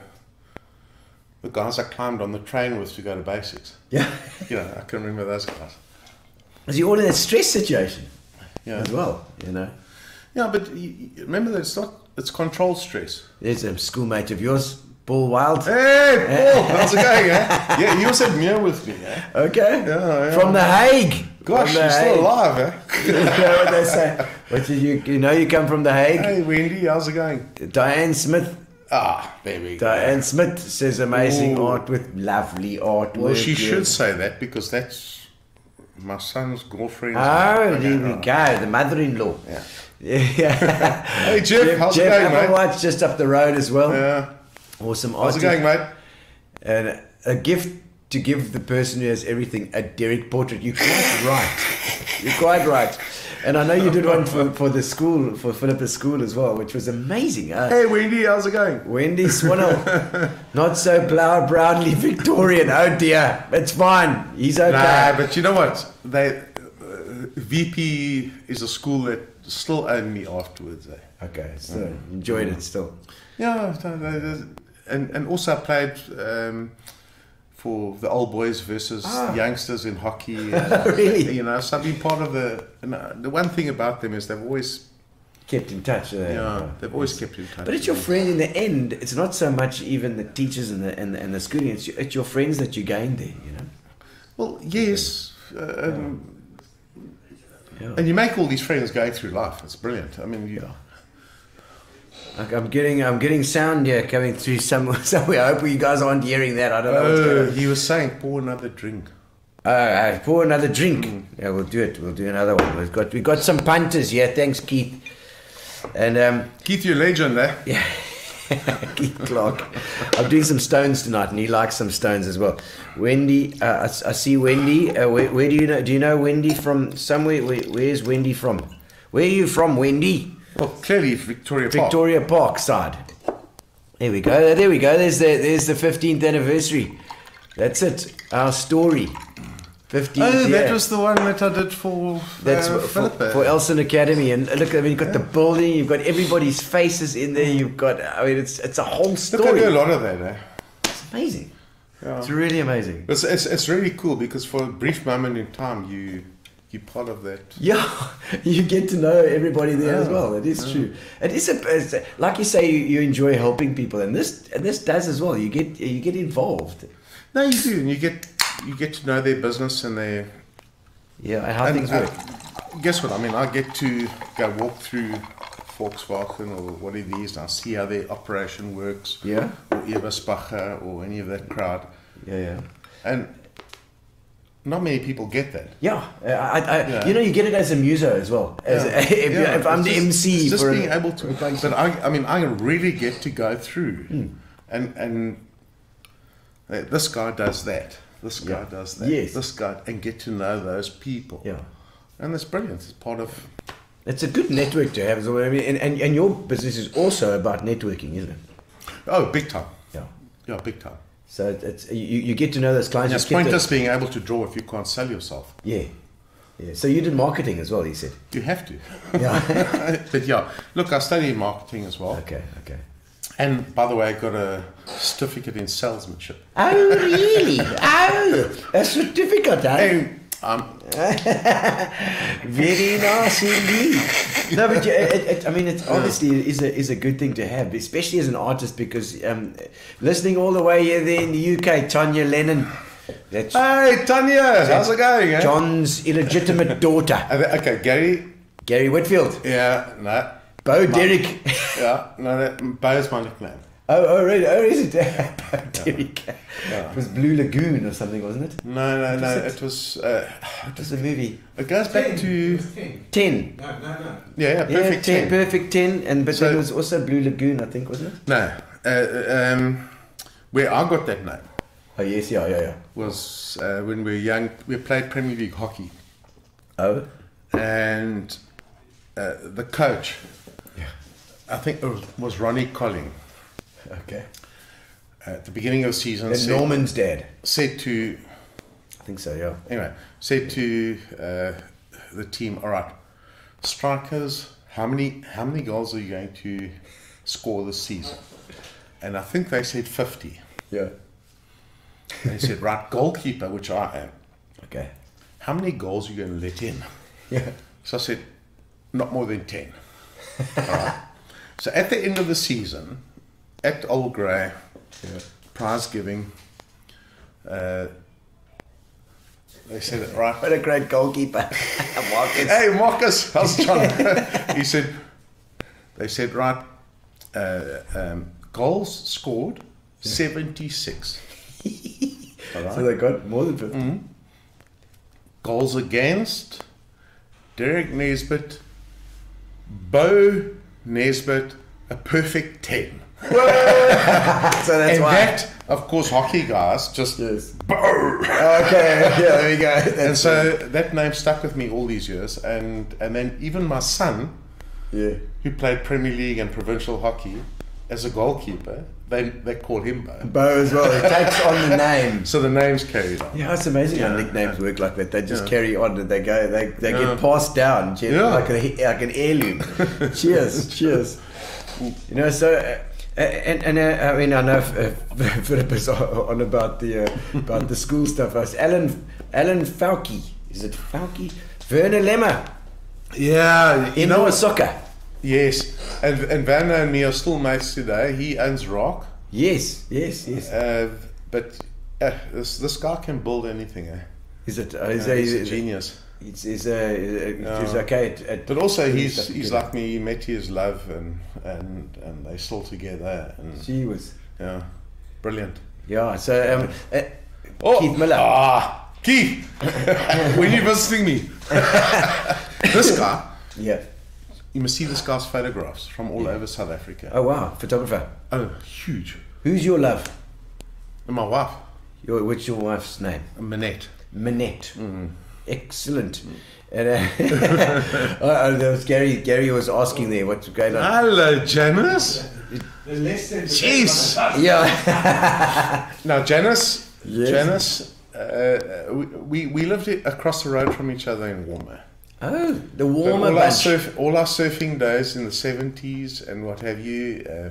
the guys I climbed on the train with to go to basics. yeah. You know, I can remember those guys. Because you're all in that stress situation Yeah. as well, you know. Yeah, but you, you- remember that it's not it's controlled stress. There's a schoolmate of yours, Paul Wild. Hey, Paul, how's it going? Eh? Yeah, you was at Muir with me. Eh? Okay. Yeah, yeah. From the Hague. Gosh, you're still alive, eh? you know what they say? What did you? You know, you come from the Hague. Hey, Wendy, how's it going? Diane Smith. Ah, there we go. Diane Smith says amazing Ooh. art with lovely artwork. Well, she yeah. should say that because that's my son's girlfriend. Oh, there we go. The mother-in-law. Yeah. Yeah. Hey, Jeff, how's it Jeff going, mate? Just up the road as well. Yeah. Awesome How's artist. it going, mate? And a gift to give the person who has everything a Derrick portrait. You're quite right. You're quite right. And I know you did one for, for the school, for Philippa's school as well, which was amazing. Uh, Hey, Wendy, how's it going? Wendy Swinnell, not so blower brownly Victorian. Oh dear, it's fine. He's okay. Nah, but you know what? They uh, VP is a school that still owned me afterwards. Eh? okay, so enjoyed it still. Yeah, and and also I played um, for the old boys versus youngsters in hockey. And, Really? You know, so I've been part of the. And uh, the one thing about them is they've always, Kept in touch. Uh, yeah, they've always kept in touch. But it's your friend in the end. It's not so much even the teachers and the and the, and the schooling. It's your, it's your friends that you gain there. You know. Well, yes. Uh, um, Yeah. And you make all these friends going through life. It's brilliant. I mean, you, Like I'm getting I'm getting sound here coming through somewhere. somewhere. I hope you guys aren't hearing that. I don't know what's going Oh, on. he was saying, pour another drink. Uh, uh, pour another drink. Yeah, we'll do it. We'll do another one. We've got we got some punters here. Thanks, Keith. And um, Keith, you're a legend, eh? yeah, Keith Clark. I'm doing some stones tonight, and he likes some stones as well. Wendy, uh, I, I see Wendy. Uh, where, where do you know? Do you know Wendy from somewhere? Where, where's Wendy from? Where are you from, Wendy? Well, clearly Victoria Park. Victoria Park side. There we go. There we go. There's the there's the 15th anniversary. That's it. Our story. 15th Oh, that was the one that I did for That's uh, for, for Elson Academy, and look, I mean, you've got the building, you've got everybody's faces in there, you've got, I mean, it's it's a whole Look, I story. do a lot of that, eh? It's amazing. Yeah. It's really amazing. It's, it's, it's really cool because for a brief moment in time, you you're part of that. Yeah, you get to know everybody there as well. It is true. It is a, it's a like you say, you, you enjoy helping people, and this and this does as well. You get you get involved. No, you do, and you get you get to know their business and their. Yeah, and how and, things uh, guess what? I mean, I get to go walk through Volkswagen or what it is, and I see how their operation works. Yeah. Or Eberspacher or any of that crowd. Yeah, yeah. And not many people get that. Yeah, I, I, Yeah. you know, you get it as a muso as well. As Yeah. if, Yeah, if I'm it's the just- MC just being an- able to. But I, I mean, I really get to go through, Hmm. and and uh, this guy does that. This guy Yeah. does that. Yes. This guy and get to know those people. Yeah. And that's brilliant. It's part of. It's a good network to have as well. I mean, and, and, and your business is also about networking, isn't it? Oh, big time. Yeah. Yeah, big time. So it- it's you, you get to know those clients. It's get the- pointless being able to draw if you can't sell yourself. Yeah. Yeah. So you did marketing as well, you said. You have to. Yeah. but yeah, look, I studied marketing as well. okay, okay. And by the way, I got a certificate in salesmanship. Oh, really? Oh, a certificate, eh? And um, Very nice indeed. No, but you, it, it, I mean, it obviously is a is a good thing to have, especially as an artist, because um, listening all the way here there in the UK, Tanya Lennon, that's hey, Tanya, how's it going? Eh? John's illegitimate daughter, Okay, Gary. Gary Whitfield, Yeah, no. Bo Derek. Yeah, no, that, Bo's my nickname. Oh, oh, really? Oh, is it? Bo Derek. It was Blue Lagoon or something, wasn't it? No, no, no. it? It was. Uh, What was the movie? it goes back to. Ten. Ten. No, no, no. Yeah, yeah, Yeah, perfect. ten, 10. perfect ten, and but So- then there was also Blue Lagoon, I think, wasn't it? No, uh, um, where I got that name Oh yes, yeah, yeah, yeah. was uh, when we were young. We played Premier League hockey, Oh, and uh, the coach, I think it was, Ronnie Colling. okay. At the beginning of the season, And said, Norman's dead. said to I think so, yeah. anyway said to uh, the team, all right, strikers, how many how many goals are you going to score this season? And I think they said fifty. Yeah. And he said, right, goalkeeper, which I am, Okay. how many goals are you going to let in? Yeah. So I said, not more than 10. Alright. So at the end of the season, at Old Grey, prize giving, uh, they said, it right, What a great goalkeeper. Marcus. hey Marcus, how's John? he said, they said, right, uh, um, goals scored, 76. So they got more than 50. Mm-hmm. Goals against, Derrick Nesbit, Bo Nesbit, a perfect 10. So that's and why. that, of course, hockey guys just Yes. Okay, yeah, there we go. And That's so that name stuck with me all these years. And, and then even my son, yeah. who played Premier League and provincial hockey as a goalkeeper, they, they called him Bo. Bo as well. It takes on the name. So the name's carried on. Yeah, it's amazing how Yeah. nicknames work like that. They just Yeah. carry on and they go, they, they Yeah. get passed down gen- Yeah. like, a, like an heirloom. cheers, cheers. You know, so, uh, and, and uh, I mean, I know uh, Philip is on about the, uh, about the school stuff. I was Alan, Alan Fauci. Is it Fauci? Werner Lemmer. Yeah, you In know know soccer. Yes, and and Van and me are still mates today. He owns Rock, Yes, yes, yes. uh, but uh, this this guy can build anything. Eh? Is it? Uh, is it- he's a genius. It's, it's, uh, it's Yeah. okay. At, at But also, he's he's like me. He met his love, and and and they still together. And She was. yeah, brilliant. Yeah. So um, uh, Oh, Keith Miller. Ah, Keith, when you visiting me, this guy. Yeah. You must see this guy's photographs from all over South Africa. Oh wow, photographer. Oh, huge. Who's your love? My wife, Your what's your wife's name? Manette. Minette. Mm-hmm. Excellent. And uh, oh, oh, there was Gary. Gary was asking there what's going on. Hello, Janice. The less than Jeez. Yeah. Now, Janice, Yes. Janice, uh, we, we we lived across the road from each other in Walmer. Oh, the Walmer all our surf, all our surfing days in the seventies and what have you. Uh,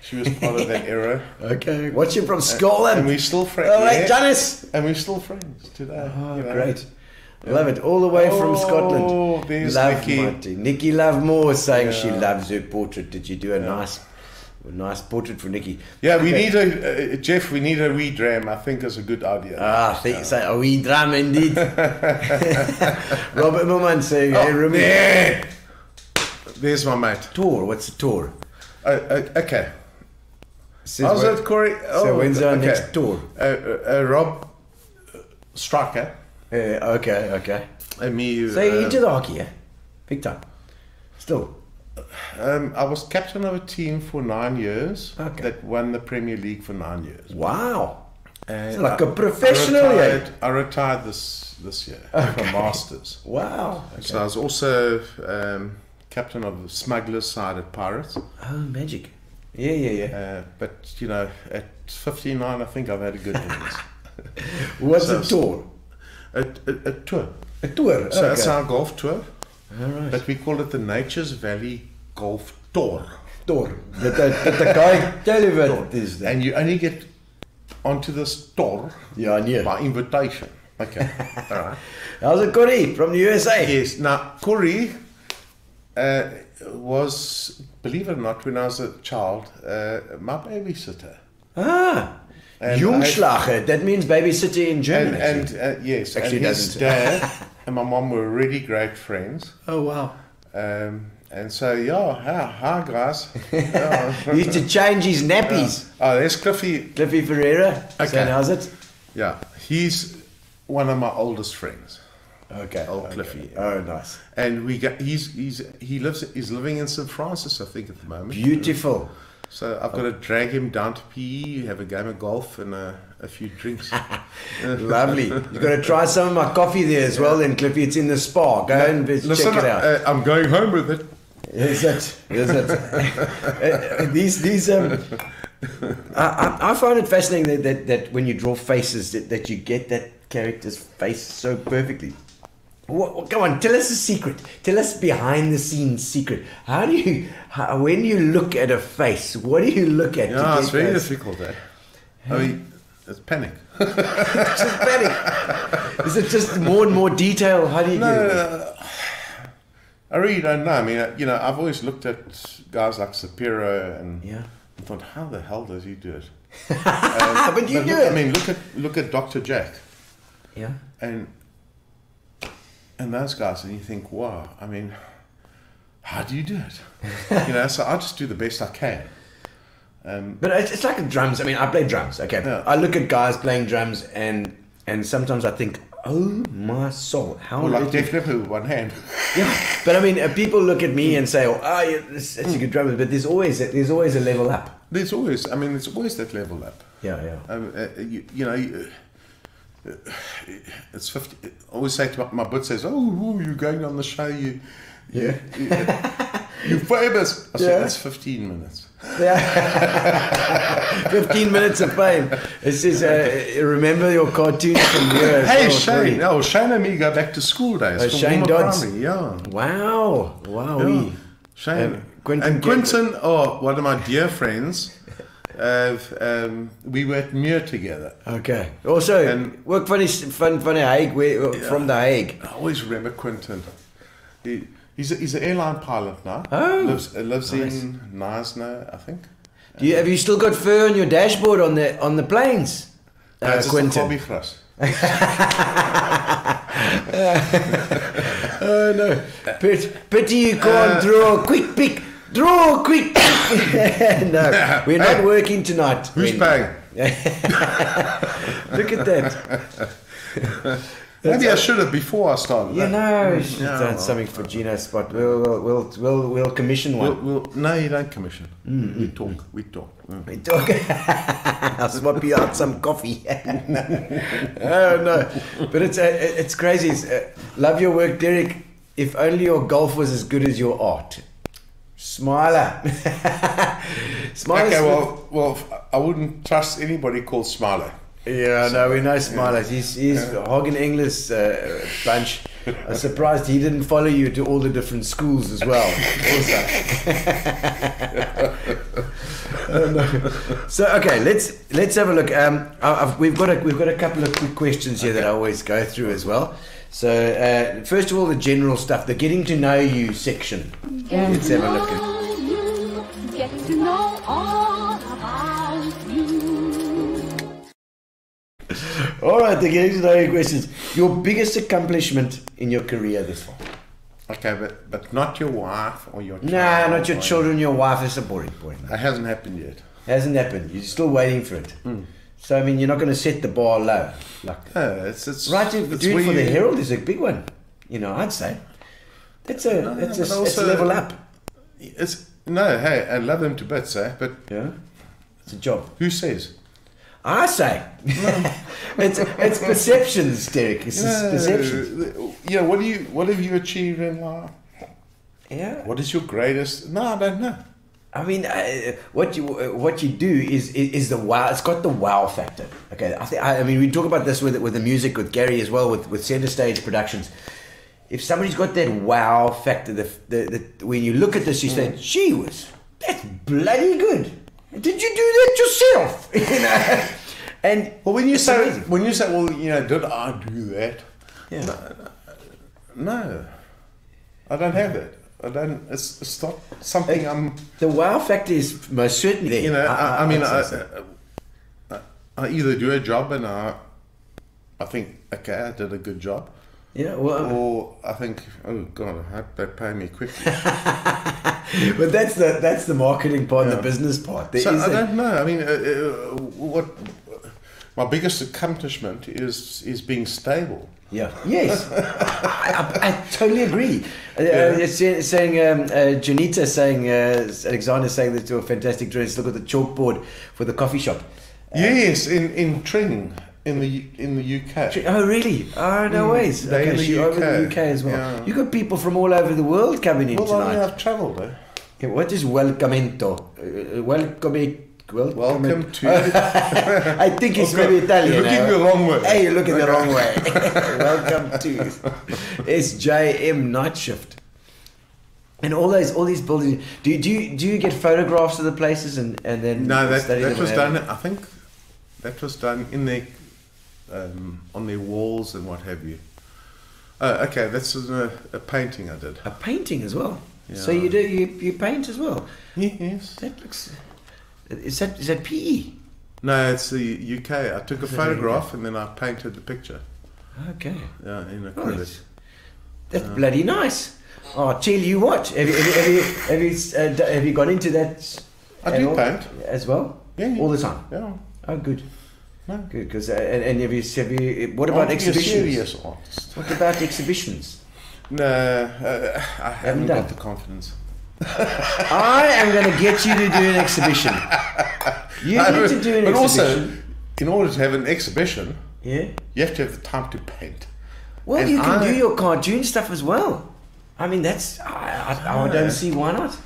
she was part of that era, Okay. Watching from Scotland. and we're still friends. All right, Janice. and we're still friends today. Oh, you know. great. Love it. All the way from Oh, Scotland. Love Nikki. Marty. Nikki Lovemore was saying she loves her portrait. Did you do a nice, a nice portrait for Nikki? Yeah, we Okay. need a uh, Jeff. We need a redram. I think is a good idea. Ah, I think so. A wee drama indeed. Robert Millman saying, Oh, hey, Rumi. there. There's my mate. Tour. What's the tour? Uh, uh, okay. Since How's that, it, Corey? So when's our okay. next tour? Uh, uh, uh, Rob Striker Uh, okay, okay. and me. So uh, into the hockey, yeah? Big time. Still. Um, I was captain of a team for nine years Okay. that won the Premier League for nine years. Wow. And So like I- a professional, I yeah? retired, I retired this this year from Masters. Wow. So I was also um, captain of the smugglers side at Pirates. Oh, magic. Yeah, yeah, yeah. Uh, but you know, at 59, I think I've had a good innings. What's so- a tour? a, a, a tour. A tour. So okay. that's our golf tour. All right. But we call it the Nature's Valley Golf Tour. tour. Did the, did the guy tell you what it is? then? And you only get onto this tour Yeah, I knew. by invitation. Okay. All right. How's it, Corey from the USA? Yes. Now, Corey uh, was, believe it or not, when I was a child, uh, my babysitter. Ah, And Jungschlager. That means babysitter in German. And, and uh, yes, Actually, and his doesn't. dad and my mom were really great friends. oh wow. Um, and so, yeah, hi, hi guys. Yeah. He used to change his nappies. oh, there's Cliffy. Cliffy Ferreira. Okay. Saying, how's it? Yeah, he's one of my oldest friends. Okay. Old okay. Cliffy. Oh, nice. And we got he's he's he lives he's living in St Francis, I think, at the moment. Beautiful. So I've got to drag him down to PE, have a game of golf, and a, a few drinks. Lovely. You've got to try some of my coffee there as well, then, Cliffy. It's in the Spar. Go and vis- Listen, check it out. uh, I'm going home with it. Is it? Is it? Uh, these these um, I, I, find it fascinating that, that, that when you draw faces that, that you get that character's face so perfectly. What, what- come on, tell us a secret. Tell us behind the scenes secret. How do you, how, when you look at a face, what do you look at? to Yeah, it's very those- difficult. Eh? I mean, it's panic. Just panic. Is it just more and more detail? How do you No, get it? no, no. I really don't know. I mean, you know, I've always looked at guys like Zapiro and Yeah. and thought, how the hell does he do it? Ah, but you But do look, it. I mean, look at look at Dr. Jack yeah. and and those guys, and you think, wow. I mean, how do you do it? you know, so I just do the best I can. Um, But it's, it's like drums. I mean, I play drums. Okay, Yeah. I look at guys playing drums, and and sometimes I think, oh my soul, how well, like Leppard with one hand. Yeah, but I mean, uh, people look at me and say, "Oh, ah, that's a good drummer." But there's always a, there's always a level up. There's always, I mean, there's always that level up. Yeah, yeah. Um, uh, you, you know, uh, it's 50. I always say to my, my bud says, oh, oh, you're going on the show, you, Yeah. you, you're famous. I said, Yeah. that's 15 minutes. Fifteen minutes of fame. It says, uh, "Remember your cartoons from here." as Hey, Shane. Corey. Oh, Shane and me go back to school days. Oh, Shane Dodds. Primary, Yeah. Wow, wow. yeah. Shane. And Quentin and Quentin, oh, one of my dear friends. Uh, um, we were at Muir together. Okay. Also, And- work van van die Hague, where, from the Hague. I always remember Quentin. He, he's, a, he's an airline pilot now. Oh, lives, uh, lives nice. in Knysna, I think. Do you, have you still got fur on your dashboard on the on the planes, uh, That's just a Quentin? Oh no! Pit, pity you can't draw a quick pick. Draw a quick. pick. no, we're not Hey, working tonight. Who's paying? Look at that. Maybe I should have before I started. You know, you should Yeah, have done something for Gino Spot. We'll we'll we'll we'll, we'll commission We'll, one. we'll, no, you don't commission. We talk. We talk. Mm. We talk. I'll swap you out some coffee. oh no, but it's uh, it's crazy. It's, uh, love your work, Derrick. If only your golf was as good as your art. Smiler. Smiler. Okay, well, well, I wouldn't trust anybody called Smiler. Yeah, no, we know Smiler. He's he's Hagen English uh, bunch. I'm surprised he didn't follow you to all the different schools as well. Also. No. So okay, let's let's have a look. Um, I- I've, we've got a we've got a couple of quick questions here that I always go through as well. So uh, first of all, the general stuff, the getting to know you section. Let's have a look. At, you, getting to know all about you. All right, the getting to know you questions. Your biggest accomplishment in your career this far? Okay, but but not your wife or your Nah, not your children, your wife. is a boring point. It hasn't happened yet. Hasn't happened. You're still waiting for it. Hmm. So I mean, you're not going to set the bar low. Like No, it's it's right to it's do where it for the Herald is a big one. You know, I'd say. It's a No, it's but a it's also- level up. It's no, hey, I love them to bits, eh? But Yeah, it's a job. who says? I say. it's it's perceptions, Derrick. It's just perceptions. Yeah, what do you what have you achieved in life? Yeah. What is your greatest? No, I don't know. I mean, uh, what you what you do is, is is the wow. It's got the wow factor. Okay, I think I, I mean we talk about this with with the music with Gary as well with with Center Stage Productions. If somebody's got that wow factor, the, the, the when you look at this, you say, "Gee whiz, that's bloody good." Did you do that yourself? You know, and Well, when you say amazing. when you say, well, you know, did I do that? Yeah. No, I don't have that. I don't. It's, it's not something I'm. the wow factor is most certainly there. You know, I, I, mean, I'd I, so. I, I either do a job and I, I think, okay, I did a good job, yeah, well, or I think, oh God, I hope they pay me quickly. but that's the that's the marketing part, the business part. There So I a- don't know. I mean, uh, uh, what my biggest accomplishment is is being stable. Yeah. Yes. I, I, I totally agree. Uh, Yeah. uh, say- saying um, uh, Janita saying uh, Alexander saying that you're a fantastic dress. Look at the chalkboard for the coffee shop. yes, in in Tring in the in the UK. Oh really? Oh no Mm, ways. Okay, in the she over the UK. UK as well. Yeah. You got people from all over the world coming in Well, tonight. mean, I've travelled. Eh? Yeah, what is welcomento? Uh, welcome. Welcome, Welcome to. I think it's Okay, maybe Italian. you're looking eh? the wrong way. Hey, you're looking the wrong way. Welcome to SJM Night Shift. And all those, all these buildings. Do you, do you, do you get photographs of the places and, and then No, that, that was done. I think that was done in their um, on their walls and what have you. Oh, okay, that's a, a painting I did. A painting as well. So you do you, you paint as well. Yes. That looks. Is that is that? PE? No, it's the UK. I took a Is photograph and then I painted the picture. Okay. Yeah, in acrylic. That's bloody nice. Oh, tell you what, have you, have you, have you, have you, uh, have you got into that? I do paint. as well. Yeah, yeah. all the time. Yeah. Oh, good, No. good. Because uh, and, and have you, have you, what about want to be a exhibitions? serious artist. What about exhibitions? No, uh, I haven't got the confidence. I am going to get you to do an exhibition. You need to do an but also, in order to have an exhibition, yeah. you have to have the time to paint. Well, And you can I- do your cartoon stuff as well. I mean, that's I, I, I don't see why not.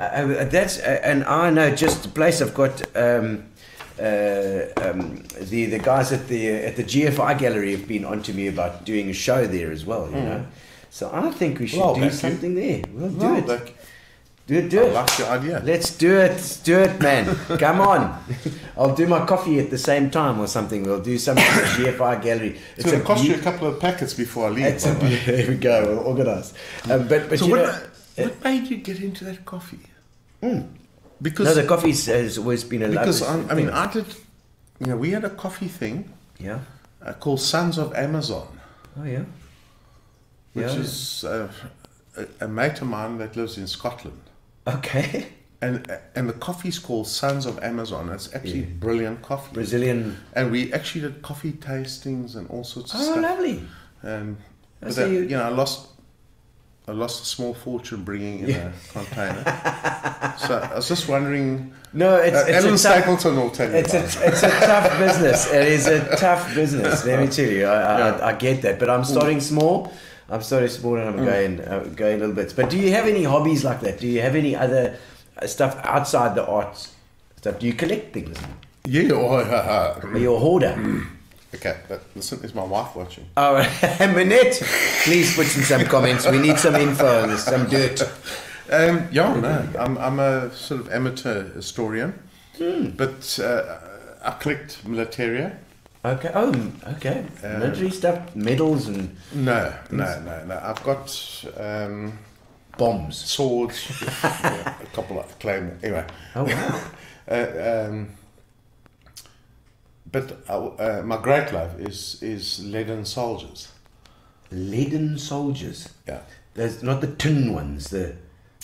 Uh, uh, that's uh, and I know just the place I've got. Um, uh, um, the the guys at the at the GFI gallery have been onto me about doing a show there as well. You know, so I think we should Well, do thank you. something there. We'll do Well, it. like, do it. Do I it. like your idea. Let's do it. Do it, man. Come on. I'll do my coffee at the same time or something. We'll do something at the GFI gallery. It's going to cost beau- you a couple of packets before I leave. it's a, there we go. We'll organise. Um, but but So you what, know, what made you get into that coffee? Because no, the coffee has always been a because I, I mean I did, you know, we had a coffee thing yeah. uh, called Sons of Amazon, Oh yeah. which Yeah. is uh, a, a mate of mine that lives in Scotland, Okay. and and the coffee's called Sons of Amazon. It's actually brilliant coffee, Brazilian. and we actually did coffee tastings and all sorts of Oh, stuff. lovely. Um, but see that, you- you know, I lost, I lost a small fortune bringing in a container. so I was just wondering. No, it's, uh, it's Ellen a tough, Stapleton will tell you. it's a, about it's a tough business. It is a tough business. Let me tell you. I, I, Yeah. I, I get that, but I'm starting small. I'm starting small, and I'm going uh, going little bits. But do you have any hobbies like that? Do you have any other uh, stuff outside the arts stuff? Do you collect things? Yeah. Oh, ha, ha. Are a hoarder? Okay, but listen, is my wife watching? Oh, a minute! please put in some comments. We need some info some dirt. Um, yeah, no, I'm, I'm a sort of amateur historian, Hmm. but uh, I collect militaria. Okay. Oh, okay. Military stuff, medals and No, no, no, no. I've got um, bombs. swords, yeah, a couple of claim. Anyway, Oh wow. uh, um, but uh, uh, my great love is is leaden soldiers. Leaden soldiers. Yeah. There's not the tin ones. The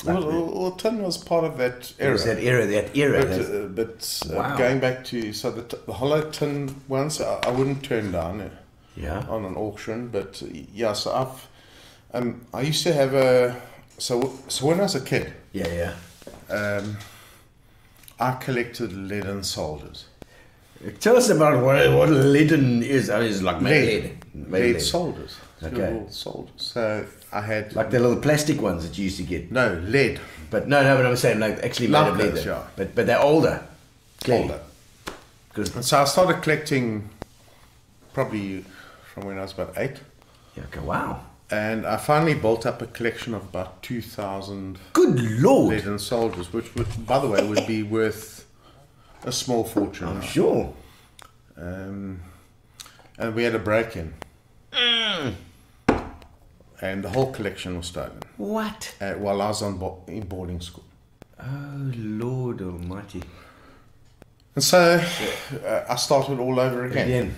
Well, well, well, tin was part of that It era. was that era, that era. But, uh, but uh, Wow. going back to so the, t- the hollow tin ones, I, I wouldn't turn down uh, yeah. on an auction. But uh, yeah, so I've um, I used to have a so so when I was a kid, Yeah, yeah. um, I collected leaden soldiers, Tell us about what, what leaden is. I mean, it's like made Lead. lead. lead, Made lead. soldiers, Okay. soldiers. So I had Like the little plastic ones that you used to get. no lead, But no, no, but I'm saying like actually made Like of leather. yeah. But but they're older. Clearly. older. Good. And so I started collecting probably from when I was about eight. Yeah, okay, wow. And I finally built up a collection of about 2,000 Good lord. leaden soldiers, which, would, by the way, would be worth a small fortune. I'm sure. Um, and we had a break in. Mm. And the whole collection was stolen What? uh, while I was on bo- in boarding school. Oh Lord Almighty. And so uh, I started all over again. Again.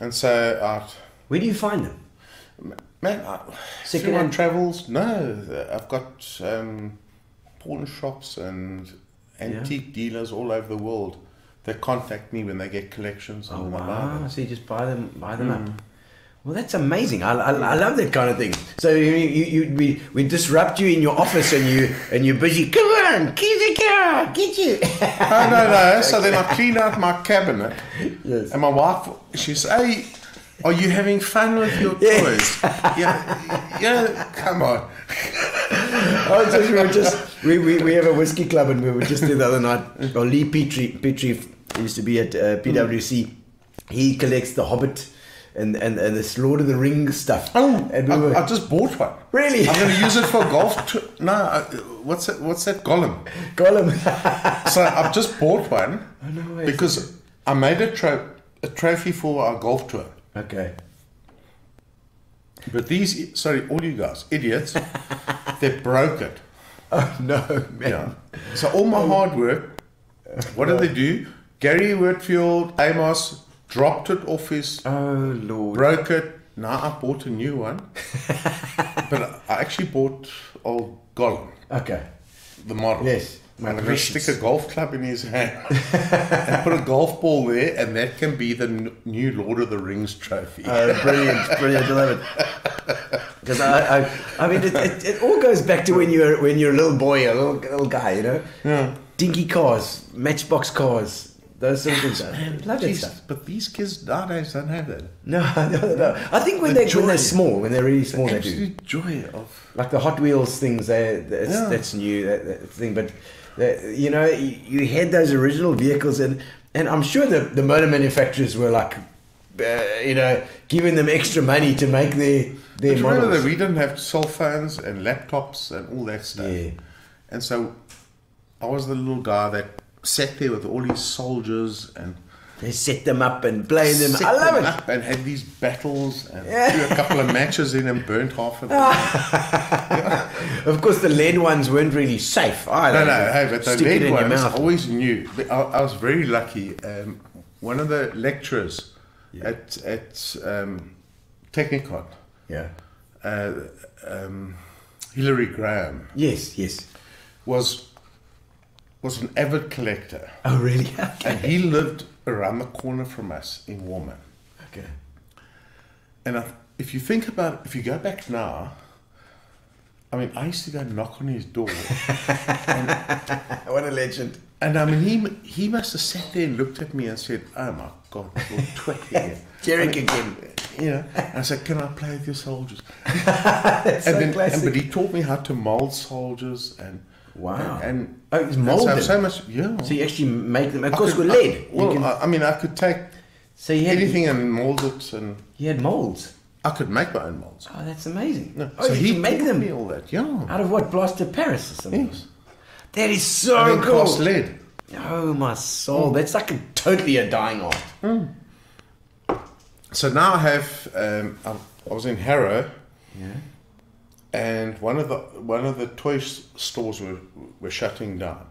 And so I Where do you find them? Man, I, Second through my hand? travels, no. I've got um, pawn shops and antique dealers all over the world. They contact me when they get collections. Oh and I buy wow! So you just buy them, buy them up. Mm. Well, that's amazing. I, I, I love that kind of thing. So you, you, you we, we disrupt you in your office and you and you're busy. Come on, get the car, get you. Oh, no, no. So then I clean out my cabinet. Yes. And my wife, she says, hey, are you having fun with your Yeah. toys? yeah, yeah, come on. Oh, just, we were just we, we, we have a whiskey club and we were just there the other night. Oh, Lee Petrie, Petrie used to be at uh, PwC. He collects the Hobbit and and and this Lord of the Rings stuff. Oh, and we I, were I just bought one. Really? I'm going to use it for golf. T- no, I, what's that? What's that? Gollum. Gollum. So I've just bought one Oh, no way. because I made a, tro- a trophy for our golf tour. okay. But these, sorry, all you guys, idiots, they broke it. Oh no, man. Yeah. So all my oh. hard work, what did they do? Gary Whitfield, Amos, dropped it off his, Oh lord. broke it. Now I bought a new one. but I actually bought old Gollum, Okay. the model. Yes. I'm going to stick a golf club in his hand and put a golf ball there, and that can be the n- new Lord of the Rings trophy. Oh, brilliant, brilliant, I love it. Because I, I, I mean, it, it, it all goes back to when you're when you're a little boy, a little little guy, you know. Yeah. Dinky cars, matchbox cars, those sort of things. I love that stuff. but these kids nowadays don't have that. No, no, no. I think when The they when they're small, when they're really small, they do. Joy of. Like the Hot Wheels things, they, that's, Yeah. that's new, that, that thing. But uh, you know, you, you had those original vehicles, and and I'm sure the the motor manufacturers were like, uh, you know, giving them extra money to make their their But remember that we didn't have cell phones and laptops and all that stuff. Yeah. And so I was the little guy that sat there with all these soldiers and They set them up and play them. set I love them it. up and had these battles and Yeah. threw a couple of matches in and burnt half of them. Of course, the lead ones weren't really safe either. No, no, hey, but the lead ones, I always knew. I, I was very lucky. Um, one of the lecturers at at um, Technikon, Yeah. uh, um, Hilary Graham, Yes, yes. was was an avid collector, Oh, really? and he lived around the corner from us in Walmer. Okay. And I, if you think about it, if you go back now, I mean, I used to go knock on his door, What a legend. and I mean, he he must have sat there and looked at me and said, "Oh my God, you're twat again." Derrick again. You know, and I said, "Can I play with your soldiers?" And so then, and, but he taught me how to mold soldiers and Wow. and, and Oh, it's and so, much, yeah. so you actually make them, of I course, could- with I- lead. You well, can- I, I mean, I could take so you had, anything and mold it, and You had molds. I could make my own molds. Oh, that's amazing. No, Oh, so you he can make them me all that. Yeah, out of what? Plaster Paris or something? yes. That is so and cool. cast lead. Oh, my soul. That's like a, totally a dying art. So now I have. Um, I, I was in Harrow, Yeah. And one of the one of the toy stores were were shutting down,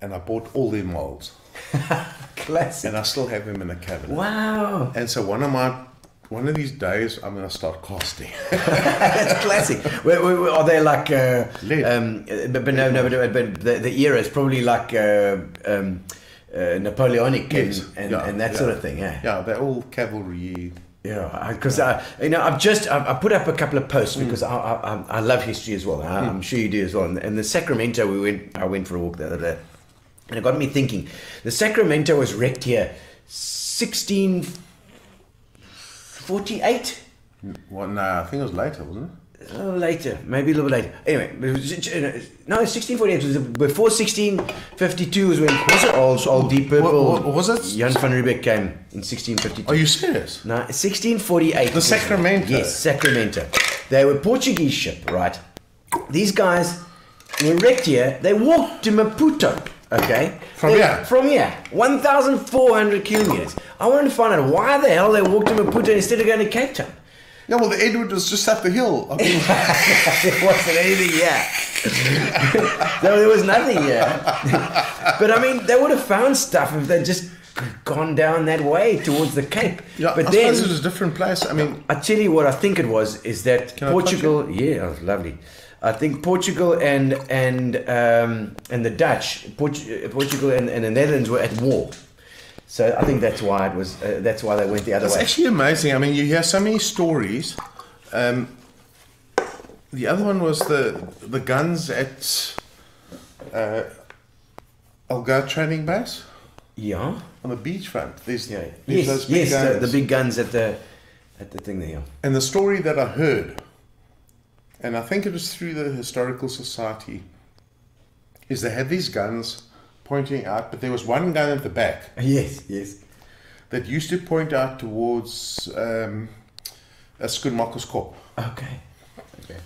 and I bought all their molds, Classic. and I still have them in the cabinet. Wow. And so one of my one of these days I'm going to start casting. That's classic. Wait, wait, wait, are they like? Uh, um, but, but no, no, but, but the, the era is probably like uh, um, uh, Napoleonic and, and, yeah, and that yeah. sort of thing. Yeah. yeah, they're all cavalry. Yeah, because I, you know, I've just I, I put up a couple of posts Mm. because I, I I- I love history as well. I, I'm sure you do as well. And, and the Sacramento, we went. I went for a walk the other day, and it got me thinking. The Sacramento was wrecked here, 1648. Well, no, I think it was later, wasn't it? Later, maybe a little bit later. Anyway, no, 1648 was before 1652 was when was it old, old Deep Purple? Wa- wa- was it? Jan van Riebeeck came in 1652. Are you serious? No, 1648. The Sacramento. Yes, Sacramento. They were Portuguese ship, right? These guys were wrecked here. They walked to Maputo, okay? From They- here? From here. 1,400 kilometers. I wanted to find out why the hell they walked to Maputo instead of going to Cape Town. Yeah, well, the Edward was just up the hill. I mean, there wasn't anything here. no, there was nothing here. but I mean, they would have found stuff if they'd just gone down that way towards the Cape. yeah, but I then, suppose it was a different place. I mean, I tell you what I think it was is that Portugal. Yeah, oh, lovely. I think Portugal and and um, and the Dutch, uh, Portugal and, and the Netherlands were at war. So I think that's why it was. Uh, that's why they went the other it's way. It's actually amazing. I mean, you hear so many stories. Um, the other one was the the guns at uh, Algarve training base yeah. on the beachfront. There's, Yeah. there's Yes. those big Yes. The, the big guns at the at the thing there. And the story that I heard, and I think it was through the Historical Society, is they had these guns pointing out, but there was one gun at the back Yes. Yes. that used to point out towards um, a Skoenmakerskop Okay. Okay.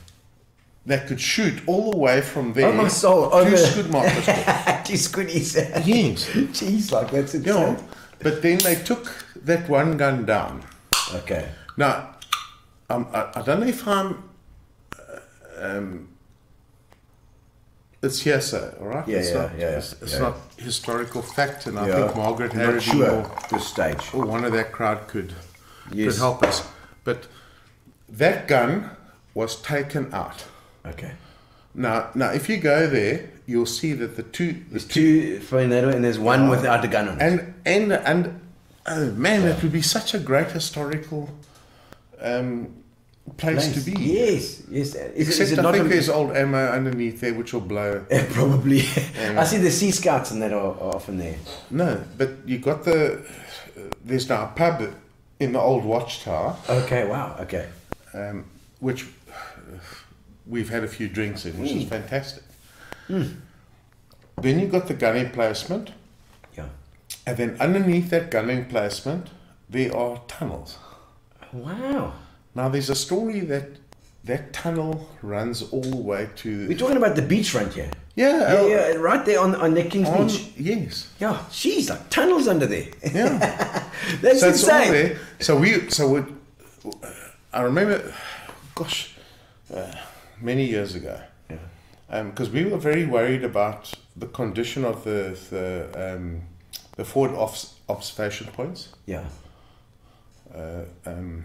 that could shoot all the way from there Oh, my soul, to over- Skoenmakerskop. Just goodies. Yes. Jeez, like that's you insane. know, but then they took that one gun down. Okay. Now, um, I, I don't know if I'm. uh, Um, it's hearsay, all right? Yeah, it's yeah, not, yeah, It's, it's yeah. not historical fact, and I Yeah. think Margaret not sure or, this stage. or one of that crowd could Yes. could help us. But that gun was taken out. Okay. Now, now, if you go there, you'll see that the two, the There's two Fernando and there's one without a gun on it. and and and oh man, it would be such a great historical um, place, to be. Yes, yes. Is, Except is I not think there's old ammo underneath there which will blow. probably. I see the Sea Scouts and that are, are often there. No, but you got the. There's now a pub in the old watchtower, Okay. Wow. Okay. um, which we've had a few drinks in, which is fantastic. Then you've got the gun emplacement, Yeah. and then underneath that gun emplacement, there are tunnels. Wow. Now, there's a story that that tunnel runs all the way to. We're talking about the beachfront here. yeah, Yeah, uh, yeah, right there on on the King's on- Beach. yes. Yeah, jeez, like tunnels under there. Yeah. That's so it's insane. there. So we, so we, I remember, gosh, uh, many years ago, Yeah. because we were very worried about the condition of the the, um, the forward obs- observation points. Yeah. Uh, um,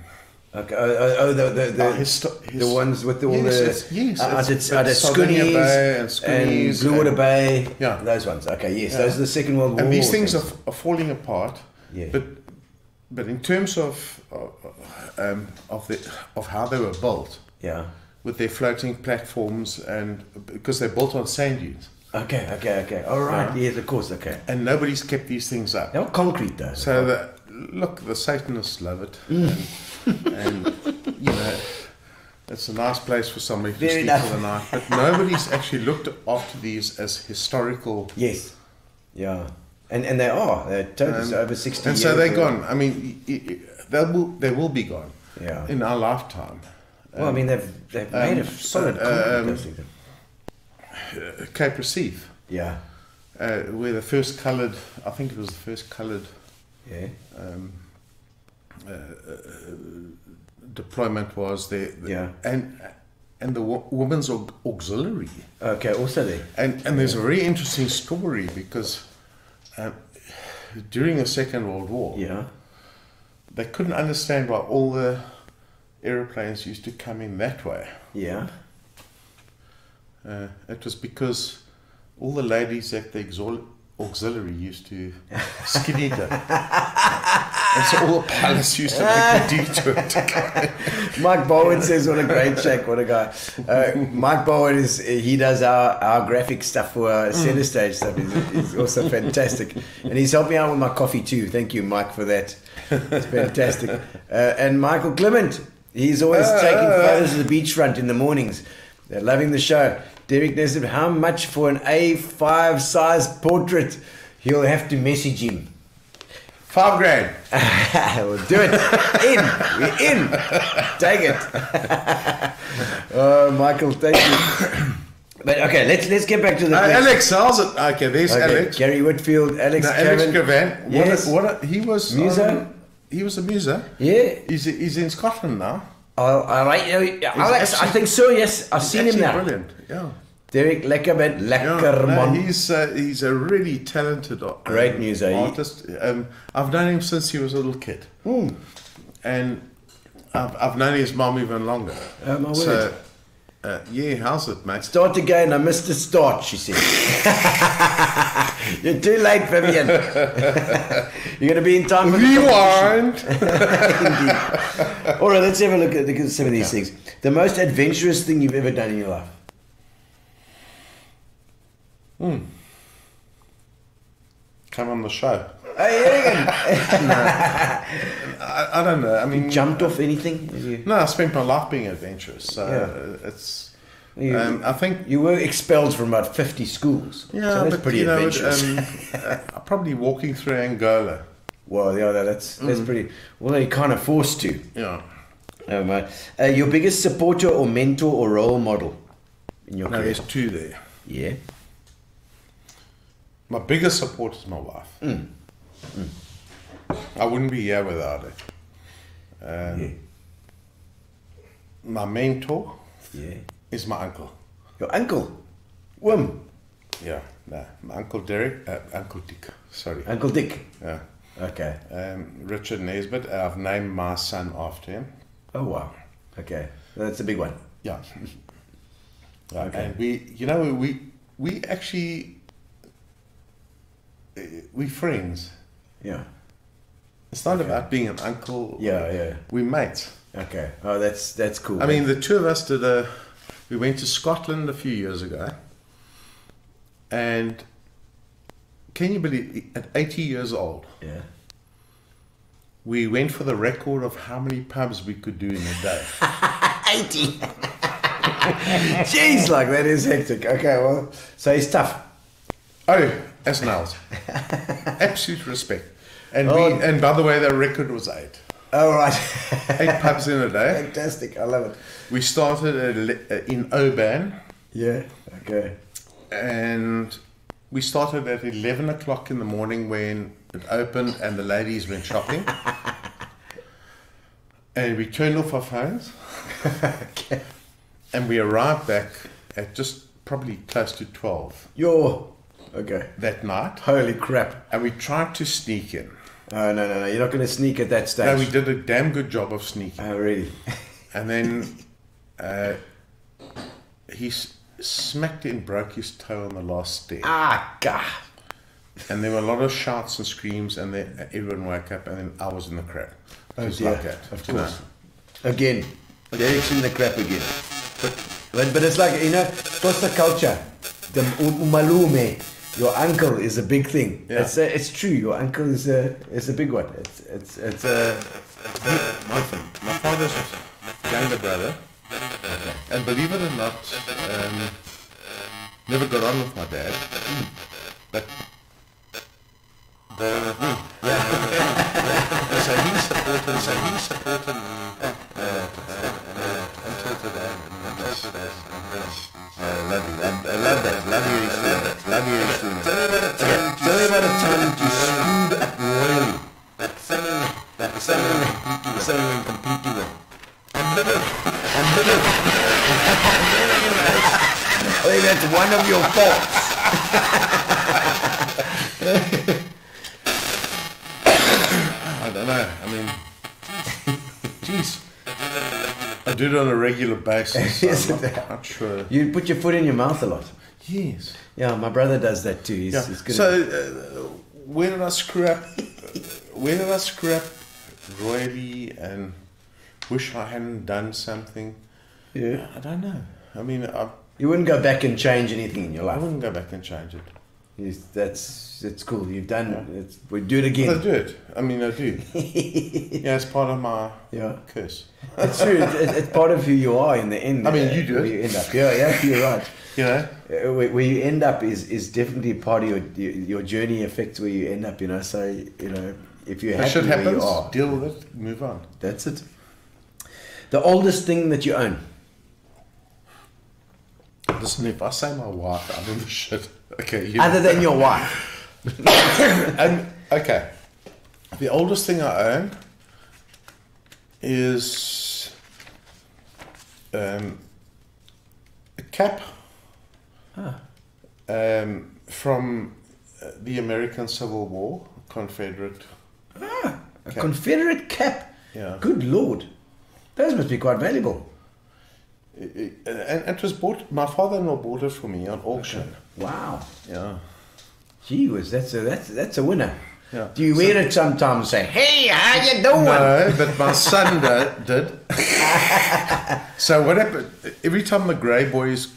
Okay. Oh, oh, oh the the the, Uh, histo- the ones with all yes, the it's- yes, uh, it's- it's Sardinia Bay and Bluewater and- Bay. Yeah. those ones. Okay, yes, Yeah. those are the Second World War. and these war things are, are falling apart. Yeah. But but in terms of uh, um, of the of how they were built, Yeah. with their floating platforms and because they're built on sand dunes Okay. Okay. Okay. All right. Yes, of course. Okay. and nobody's kept these things up. They're concrete though. So that look, the Satanists love it, Mm. and, and you know. It's a nice place for somebody to Very sleep nice. for the night, but nobody's actually looked after these as historical. yes. Yeah. And and they are. They're totally Um, over sixty. and so they're gone. I mean, they will they will be gone Yeah. in our lifetime. Well, I mean, they've they've made a um, solid uh, um, those things. Uh, Cape Recife, yeah. uh, where the first coloured, I think it was the first coloured Yeah. um, uh, uh, deployment was there. Yeah. And and the wo- women's au- auxiliary. Okay. Also there. And and there's a very interesting story because um, during the Second World War, Yeah. they couldn't understand why all the aeroplanes used to come in that way. Yeah. Uh, it was because all the ladies at the exol- auxiliary used to skinny dip. and so all the pilots used to make a detour to. Mike Bowen says, "What a great check! What a guy!" Uh, Mike Bowen is he does our, our graphic stuff for our center stage stuff. He's, he's also fantastic, and he's helped me out with my coffee too. Thank you, Mike, for that. It's fantastic. Uh, and Michael Clement, he's always uh, taking uh, photos of the beachfront in the mornings. They're loving the show. Derrick Nesbit, how much for an A5 size portrait? You'll have to message him. Five grand. we'll do it. In. We're in. Take it. oh, Michael, thank you. But okay, let's let's get back to the Uh. Alex sells it. Okay, there's Okay, Alex. Gary Whitfield, Alex No, Alex. What Yes. a, what a, he was. Muser? um, he was a muser. Yeah. He's, he's in Scotland now. Oh, all right. Alex, I think so. Yes, I've seen him Actually now. Brilliant. Yeah. Derek Leckerman, Yeah, no, he's uh, he's a really talented uh, Great muser. He- artist. Um, I've known him since he was a little kid, Hmm. and I've, I've known his mom even longer. Oh, my so, word. uh, yeah, how's it, mate? Start again. I missed the start. She said. You're too late, Vivian. You're going to be in time for Rewind. All right, let's have a look at some of these things. The most adventurous thing you've ever done in your life. Come on the show. Hey, Egan. I, I don't know. I mean, Jumped off anything? You- No, I spent my life being adventurous. So Yeah. it's. You, Um, I think. you were expelled from about 50 schools. Yeah, so that's but pretty you know, adventurous. um, uh, probably walking through Angola. well, yeah, that's that's Mm. pretty. Well, you're kind of forced to. Yeah. Um, uh, uh, your biggest supporter or mentor or role model in your No, career? there's two there. Yeah. My biggest support is my wife. Mm. I wouldn't be here without it. Um, Yeah. My mentor Yeah. is my uncle. Your uncle, Wim, Yeah, no, my uncle Derek, uh, Uncle Dick. Sorry. Uncle Dick. Yeah. Okay. Um, Richard Nesbit. I've named my son after him. Oh wow. Okay, that's a big one. Yeah. Okay. And we, you know, we we actually uh, we friends. Yeah. It's not about being an uncle. Yeah, yeah. We mates. Okay. Oh, that's that's cool. I mean, the two of us did a. We went to Scotland a few years ago, and can you believe at eighty years old yeah. we went for the record of how many pubs we could do in a day. Eighty. Jeez, like that is hectic. Okay, well, so he's tough. oh, as nails. Absolute respect. And Oh. we, and by the way, the record was eight. All right. Eight pubs in a day. Fantastic. I love it. We started uh, in Oban, Yeah. Okay. and we started at eleven o'clock in the morning when it opened, and the ladies went shopping. and we turned off our phones, okay. and we arrived back at just probably close to twelve You're okay. that night. Holy crap. And we tried to sneak in. Oh no no no! You're not going to sneak at that stage. No, we did a damn good job of sneaking. Oh really? And then uh, he s- smacked and broke his toe on the last stair. ah, God. And there were a lot of shouts and screams, and then everyone woke up, and then I was in the crowd. Oh Just dear. like that. Of course. Again, Derrick's in the crap again. But, but, but it's like, you know, what's the culture? The um- umalume. Your uncle is a big thing. Yeah. It's, uh, it's true. Your uncle is a, is a big one. It's, it's, it's uh, My, my father's younger brother, and believe it or not, um, never got on with my dad, but the, so he supported, so he supported me uh, uh, until today. I love you. I, I seven to. That seven, that seven, seven I think that's one of your faults. I don't know. I mean, jeez. I do it on a regular basis. So I'm not, not sure. You put your foot in your mouth a lot. Yes. Yeah, my brother does that too. He's, Yeah. he's good So, uh, where did I screw up? where did I screw up royally and wish I hadn't done something? yeah. I don't know. I mean, I, You wouldn't go back and change anything in your life. I wouldn't go back and change it. That's that's cool. You've done. It's, we do it But I again. do it. I mean, I do. yeah, it's part of my Yeah. curse. It's true. It's, it's part of who you are in the end. I mean, uh, you do it. You end up. Yeah, yeah, you're right. You know? Uh, Where, where you end up is, is definitely part of your, your journey affects where you end up. You know, so you know if you're happy shit where you are, Deal with it. Move on. that's it. The oldest thing that you own. Listen, if I say my wife, I'm in the shit. Okay. You Other than your wife. and okay, the oldest thing I own is um, a cap um, from uh, the American Civil War, Confederate. Ah, A Confederate cap. Yeah. Good lord. Those must be quite valuable. It- and it was bought. My father-in-law bought it for me on auction. Wow. Yeah. Gee whiz, that's a that's that's a winner. Yeah. Do you wear it sometimes and say, Hey, how you doing? No, but my son did. did. so what happened? Every time the Grey Boys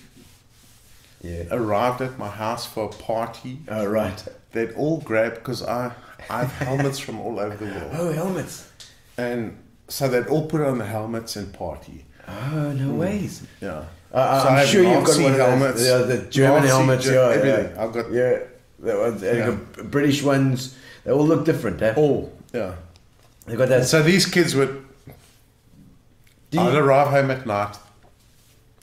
Yeah. arrived at my house for a party, Oh right. they'd all grab because I I have helmets from all over the world, Oh helmets. and so they'd all put on the helmets and party. Oh no ways. Yeah. Uh, So I I'm sure you've got one of helmets, those, yeah, the German Nazi, helmets, Ger- yeah, everything. yeah. I've got yeah, that was, Yeah. British ones. They all look different, eh? all. Yeah. They got that. So these kids would. Do I'd arrive home at night.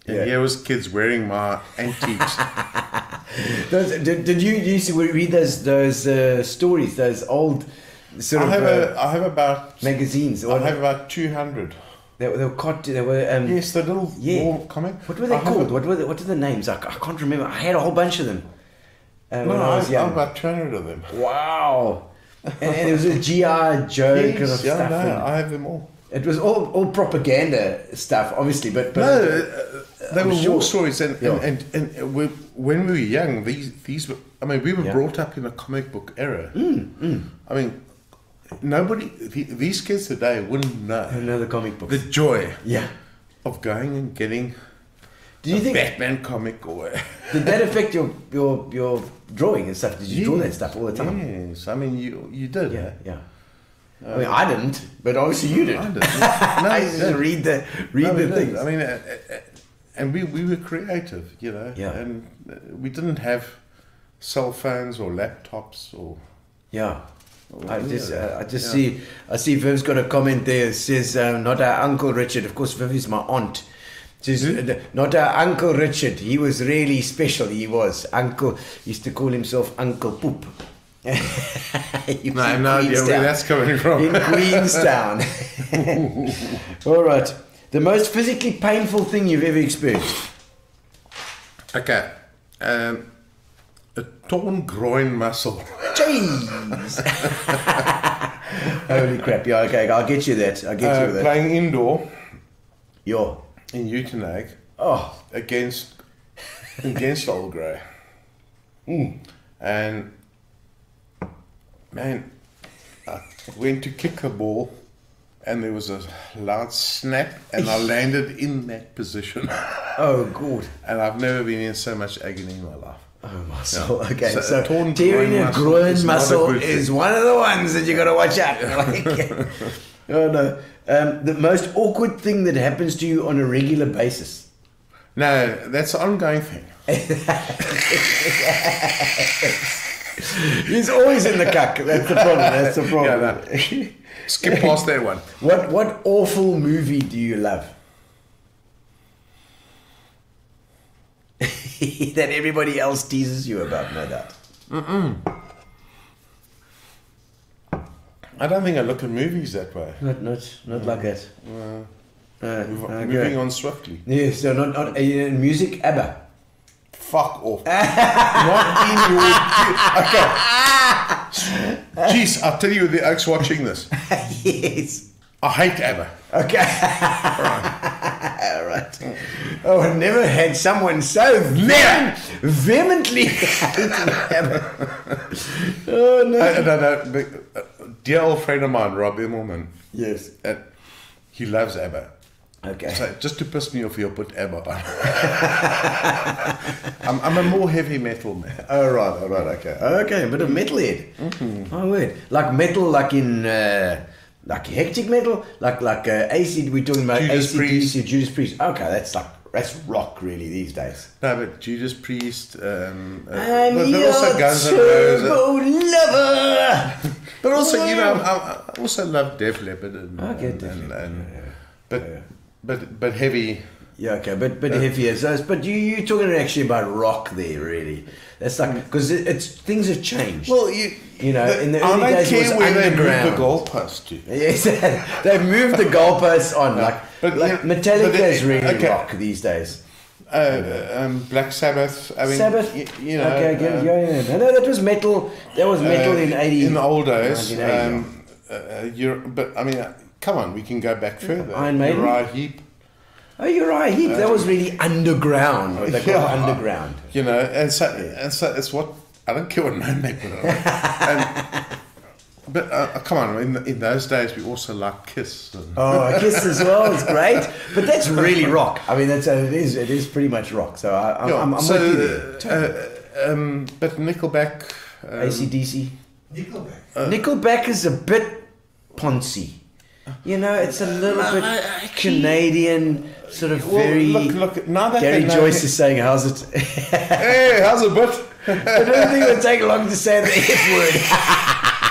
And Yeah. here was kids wearing my antiques. Those, did, did you used to read those those uh, stories, those old sort I of have uh, a I have about magazines? I have about two hundred. They, they were caught. They were um, Yes, the little Yeah. war comic. What were they I called? What were the, what are the names? I, I can't remember. I had a whole bunch of them uh, No, when I was young. have about two hundred of them. Wow. and, and it was a GI Joe kind of yeah, stuff. no, I have them all. It was all, all propaganda stuff, obviously, but, but No, uh, they I'm were sure. war stories, and Yeah. and, and, and we, when we were young, these these were. I mean, we were Yeah. brought up in a comic book era. I mean, nobody. the- These kids today wouldn't know another comic book. the joy yeah. of going and getting Do you a think Batman comic or. did that affect your your your drawing and stuff? Did you draw that stuff all the time? Yes, I mean you you did. Yeah, yeah. I mean, I didn't, but obviously you did. I did. No, I you did. to read the read No, the things. I mean, uh, uh, and we, we were creative, you know. Yeah. And uh, we didn't have cell phones or laptops or. Yeah. I just, uh, I just Yeah. see, I see Viv's got a comment there. It says, um, not our Uncle Richard. Of course, Viv is my aunt. Says, uh, not our Uncle Richard. He was really special. He was. Uncle, used to call himself Uncle Poop. No, I have no idea where that's coming from. In Queenstown. All right. The most physically painful thing you've ever experienced? Okay. Um, torn groin muscle. Jeez. Holy crap. Yeah, okay. I'll get you that. I'll get Uh, you that. playing indoor Yo. in Uitenhage Oh. against against Old Grey. And man, I went to kick the ball and there was a loud snap and I landed in that position. Oh, good. And I've never been in so much agony in my life. Oh, muscle. Yeah. Okay, So so, torn tearing groin a muscle groin is muscle is one of the ones that you got to watch out. Like, oh no. Um, the most awkward thing that happens to you on a regular basis. No, that's an ongoing thing. He's always in the cuck. That's the problem. That's the problem. Yeah, Skip past that one. what what awful movie do you love? that everybody else teases you about, no doubt. I don't think I look at movies that way. Not not not like that. Uh, Mov- okay. Moving on swiftly. Yes, so not not uh, in music. ABBA. Fuck off. Not in your. Okay. Jeez, I'll tell you the oaks watching this. yes. I hate ABBA. Okay. right. Oh, I've never had someone so vehement, vehemently. Oh, no. I, no, no, but, uh, dear old friend of mine, Rob Immelman, Yes. uh, he loves ABBA. Okay. So just to piss me off, he'll put ABBA on. I'm, I'm a more heavy metal man. Oh, right, oh, right, okay. Okay, a bit of metalhead. Mm-hmm. Oh, weird. Like metal, like in, uh, like hectic metal? Like, like uh, AC, we're talking about Judas AC/DC, Priest. Judas Priest. Okay, that's like, that's rock really these days. No, but Judas Priest, um, uh, I'm but, but also Guns N' Roses. lover. But also, you know, I, I also love Def Leppard and, Okay, and, Def and, Leppard, and- yeah, but but but heavy. Yeah, okay, but but heavier. So, but you you talking actually about rock there, really? That's like because it, it's things have changed. Well, you You know, in the I early don't days it care was where they move underground. the goalpost to. yes, they've moved the goalposts on. Like, But, like yeah, Metallica it- is really okay. rock these days. Uh, um, Black Sabbath. I mean, Sabbath, y- you, know, okay, yeah, uh, yeah, yeah. No, no, that was metal. That was metal uh, in eighty. in the old days. Um, uh, uh, you're, but I mean, uh, come on, we can go back further. Iron Maiden? Uriah Heep. Oh, you're right. He, that was really underground. They call it underground. You know, and so and so it's what I don't care what name they put on. it. and, but uh, come on, in, in those days we also liked Kiss. And, Oh, Kiss as well is great, but that's really rock. I mean, that's uh, it is. It is pretty much rock. So I, I'm, Yeah, I'm, I'm so, with you there. uh, um, but Nickelback. Um, ACDC. Nickelback. Nickelback is a bit poncy. You know, it's a little bit I- I Canadian, sort of well, very. look, look. Now that Gary know- Joyce is saying, "How's it?" Hey, how's it, but? I don't think it would take long to say the F word.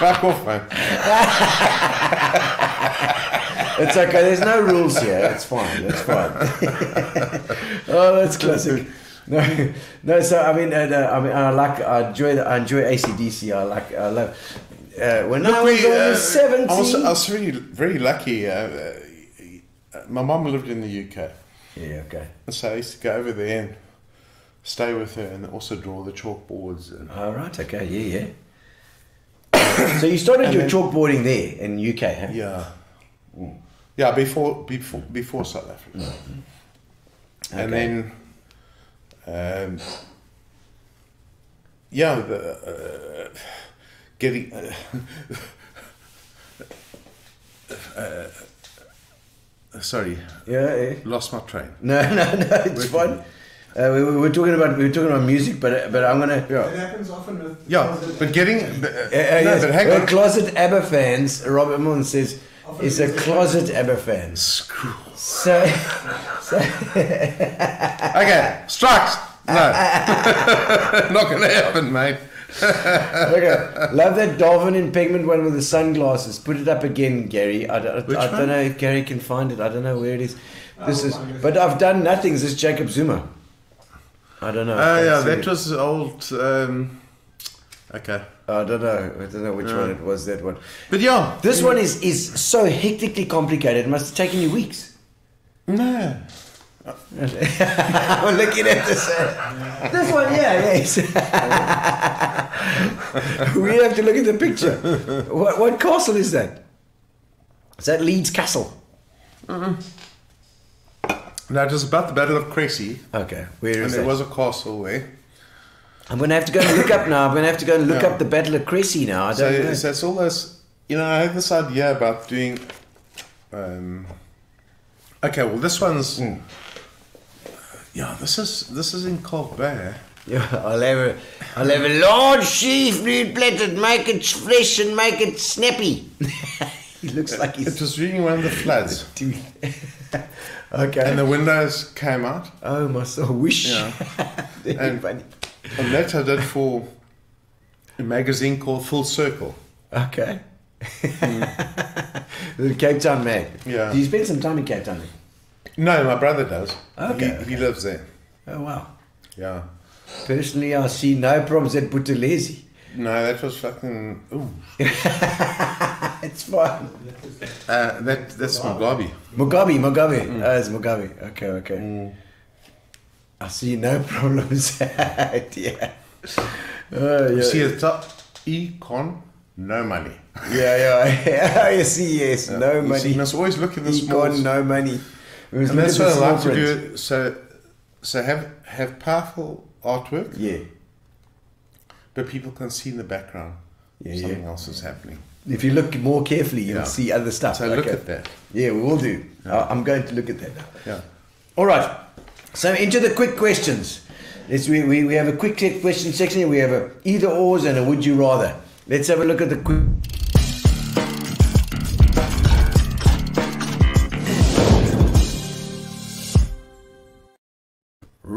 Back off, man. It's okay. There's no rules here. It's fine. It's fine. oh, that's classic. No, no. So I mean, uh, no, I mean, I like, I enjoy, the, I enjoy ACDC. I like, I love. Uh, when I was we, uh, seventeen, I was, I was very, very lucky. Uh, uh, my mum lived in the UK, yeah, okay. and so I used to go over there and stay with her, and also draw the chalkboards. And, All right. Okay. Yeah. Yeah. so you started your then- chalkboarding there in UK, huh? yeah, yeah. Before, before, before South Africa, and then, um, yeah, the, uh, getting. Uh, uh, sorry, Yeah. yeah. lost my train. No, no, no. It's fine. Uh, we, we were talking about we were talking about music, but but I'm gonna. Yeah. It happens often with. Yeah, but getting uh, Uh, uh, no, yes, but hang we're on. closet ABBA fans. Robert Moon says Often is a music- closet ABBA fan. Screw. So, so Okay, strikes. No, not gonna happen, mate. okay, love that Darwin in pigment one with the sunglasses. Put it up again, Gary. I, I one? don't know if Gary can find it. I don't know where it is. This Oh, is, but I've done nothing. This is Jacob Zuma. I don't know. Oh that's yeah, it. that was old. Um, okay, I don't know. I don't know which one it was. That one. but yeah, This one is is so hectically complicated. It must have taken you weeks. no. I'm looking at this. uh, this one, yeah, yes. we have to look at the picture. What, what castle is that? Is that Leeds Castle? No, it was about the Battle of Crécy. Okay, where and is there was a castle there. I'm going to have to go and look up now. I'm going to have to go and look Yeah. up the Battle of Crécy now. I don't So, know. so it's all this. You know, I had this idea about doing. Um, okay, well, this one's. Hmm. Yeah, this is this is in Colbert. Yeah, I'll have a, I'll have a large blue platted, make it fresh and make it snappy. he looks like he's. It was during one of the floods, okay. and the windows came out. oh my soul, wish. Yeah. And- funny. And that I did for a magazine called Full Circle. Okay. Hmm. the Cape Town man. Yeah. Do you spend some time in Cape Town? No, my brother does. Okay. He, he lives there. Oh wow. Yeah. Personally, I see no problems at Buthelezi. No, that was fucking. Ooh. It's fine. Uh, that that's Mugabe. Mugabe, Mugabe. Oh, it's Mugabe. Okay, okay. I see no problems. yeah. Oh, yeah. You see the top, econ, no money. yeah, yeah. I see, yes. No You see, money. you must always look at the small. Econ, no money. And that's what I like small to do. So, so have have powerful artwork, Yeah. but people can see in the background Yeah, yeah. something else is happening. If you look more carefully, you'll Yeah. see other stuff. So look at that. Yeah, we will do. I'm going to look at that now. Yeah. All right. So into the quick questions. Let's, we, we, we have a quick question section. We have a either ors and a would you rather. Let's have a look at the quick.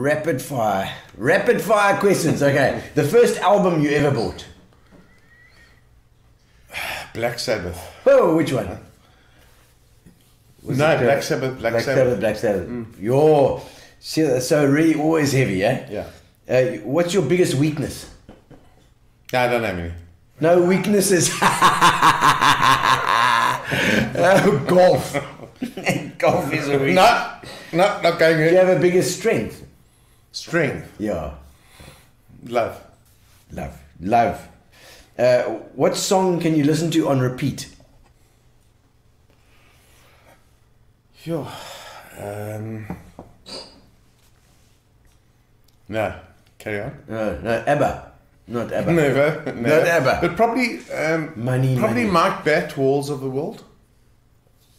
Rapid fire. Rapid fire questions. Okay. The first album you ever bought. Black Sabbath. Oh, which one? no, it, uh, Black Sabbath. Black, Black Sabbath. Sabbath, Black Sabbath. Yo, so, so really always heavy, eh? Yeah. Uh, what's your biggest weakness? No, I don't have any. No weaknesses. oh, golf. golf is a weakness. No, no, not going Do you have a biggest strength? Strength, Yeah, love. love, love. Uh, what song can you listen to on repeat? Yo, um, no, carry on. No, no, ABBA, not ABBA. Never, never. ever. But probably, um, Money, probably money. Mike Batt, Walls of the World.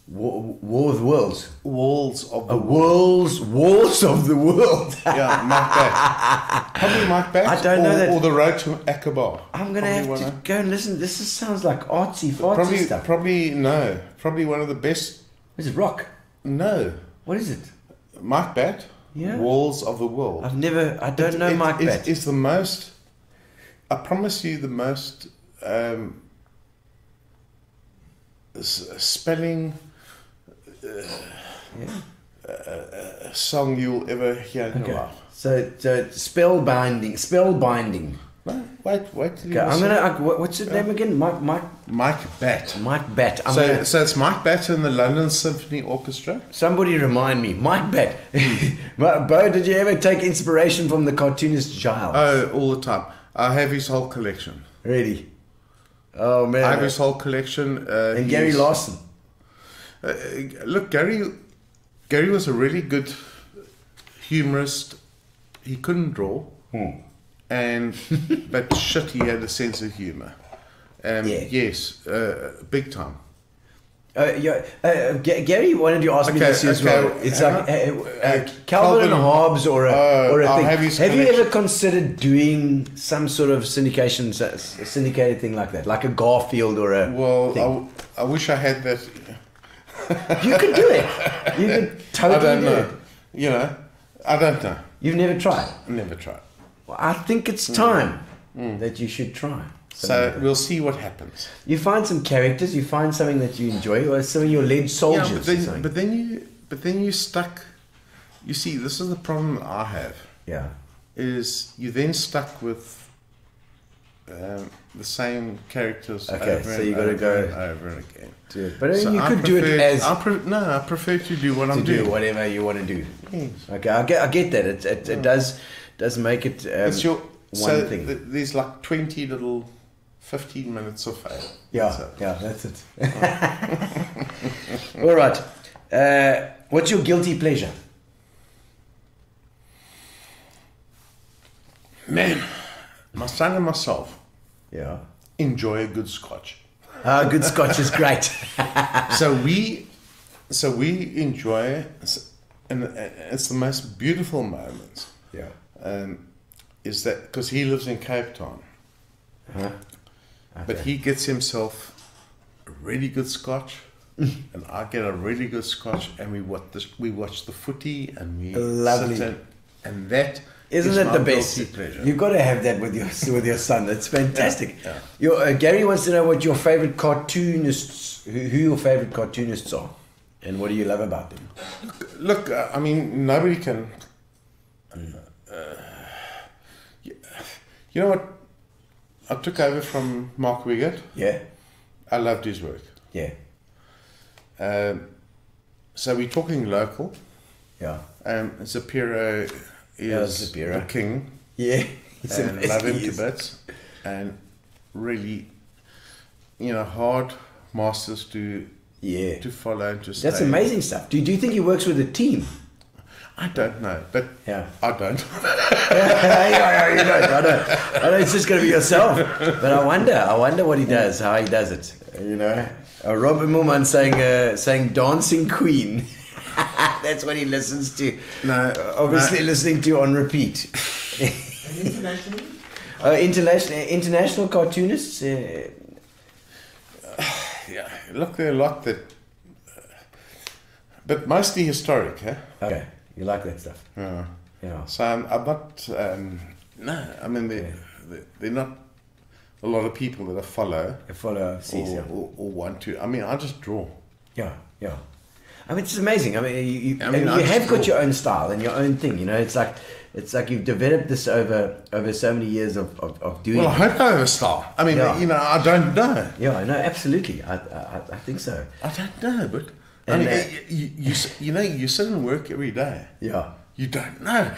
War, War of the Worlds. Walls of the A World. world's wars of the world. Yeah, Mike Batt. Probably Mike Batt. I don't know that- Or the Road to Aqaba. I'm gonna Probably have one to of- go and listen. This is, sounds like artsy, fartsy Probably, stuff. probably no. Probably one of the best. Is it rock? No, What is it? Mike Batt. Yeah. Walls of the World. I've never. I don't know It- Mike it's- Batt. It's the most. I promise you, the most um, s- spelling uh, uh, song you'll ever hear in your Okay. life. So, so spellbinding, spellbinding. No, wait, wait. Okay, I'm gonna. I, what's his name again? Mike, Mike, Mike Batt. Mike Batt. I'm So, gonna, so it's Mike Batt and the London Symphony Orchestra. somebody remind me. Mike Batt. Bo, did you ever take inspiration from the cartoonist Giles? Oh, all the time. I have his whole collection. really? Oh man. I have his whole collection. Uh, and Gary Larson. Uh, look, Gary. Gary was a really good humorist. He couldn't draw, and but shit, he had a sense of humor. Um, Yeah. Yes, uh, big time. Uh, yeah, uh, Ga- Gary wanted to ask me Okay, this as well. It's hang like uh, uh, Uh, Calvin, Calvin- and Hobbes or a, Uh, or a I'll thing. have his you ever considered doing some sort of syndication, s- syndicated thing like that, like a Garfield or a? Well, I, thing? w- I wish I had that. You could do it. You could totally I don't do know. it. You know, I don't know. You've never tried. Never tried. Well, I think it's time that you should try. So like we'll see what happens. you find some characters, you find something that you enjoy, or some of your lead soldiers. Yeah, but then, but then you, but then you stuck. You see, this is the problem that I have. yeah. is you then stuck with um, the same characters Okay, over so and you gotta over go and over again. Do it. But So you I could do it as I pre- no, I prefer to do what to I'm doing. do doing. whatever you want to do. Okay, I get, I get that. It, it, it does does make it um, It's your one so thing. th- there's like twenty little, fifteen minutes of fame. yeah, So- yeah, that's it. All right. Uh, what's your guilty pleasure? Man, my son and myself Yeah. enjoy a good scotch. Ah, good scotch is great. so we, so we enjoy, and it's the most beautiful moments. yeah. um, is that because he lives in Cape Town, Uh-huh. but he gets himself a really good scotch, and I get a really good scotch, and we watch the, we watch the footy, and we Lovely. and, and that Isn't is it the best? guilty pleasure. You've got to have that with your with your son. It's fantastic. Yeah, yeah. Your, uh, Gary wants to know what your favorite cartoonists, who, who your favorite cartoonists are, and what do you love about them? Look, uh, I mean, nobody can. Uh, you, you know what? I took over from Mark Wiggett. Yeah, I loved his work. yeah, Um, so we're talking local. yeah, Um, Zapiro Yeah, is the king, yeah. It's and love him to bits, and really, you know, hard masters to Yeah. to follow and to stay. That's amazing stuff. Do, do you think he works with a team? I don't know, but Yeah. I don't. yeah, you don't. I know. I know it's just going to be yourself. But I wonder. I wonder what he does. How he does it. You know. Uh, Robert Mulman saying uh, saying Dancing Queen. That's what he listens to. No, Uh, obviously no. listening to on repeat. And internationally? Uh, international international cartoonists. Uh, yeah, look, there are a lot that, but mostly historic, eh? okay, you like that stuff. Yeah. Yeah. So I'm, I'm not. Um, no, I mean they they they're not a lot of people that I follow I follow sees, or, yeah. or, or want to. I mean, I just draw. Yeah, yeah. I mean, it's amazing. I mean, you, you, I mean, you just have got your own style and your own thing. You know, it's like it's like you've developed this over over so many years of, of, of doing. Well, I hope I have a style. I mean, Yeah. you know, I don't know. Yeah, I know, absolutely. I, I, I think so. I don't know, but I mean, uh, you, you, you, know, you sit and work every day. Yeah. You don't know.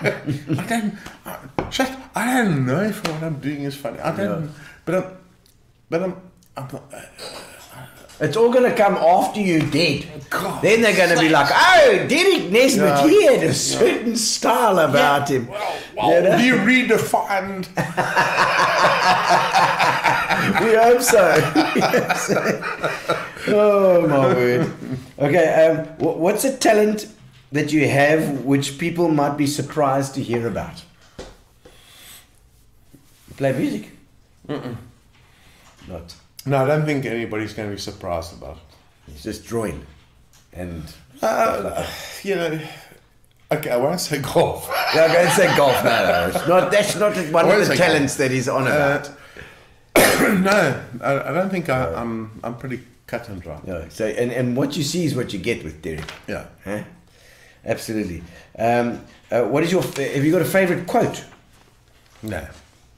I don't. I, shut. I don't know if what I'm doing is funny. I don't. Yeah. But I'm. But I'm. I'm not. It's all going to come after you're dead. God, then they're going to be like, oh, Derrick Nesbit, Yeah. he had a certain style about him. Well, well, You know? you redefined. we hope so. We hope so. oh my word. Okay, um, what's a talent that you have which people might be surprised to hear about? Play music. Not. No, I don't think anybody's going to be surprised about it. It's just drawing, and Uh, you know. Okay, I won't say golf. yeah, I'm going say golf. No, no, not. That's not one of the say golf. talents that he's on about. no, I, I don't think I, I'm. I'm pretty cut and dry. No, so and, and what you see is what you get with Derrick. Yeah. Huh? Absolutely. Um, uh, what is your? Have you got a favorite quote? No.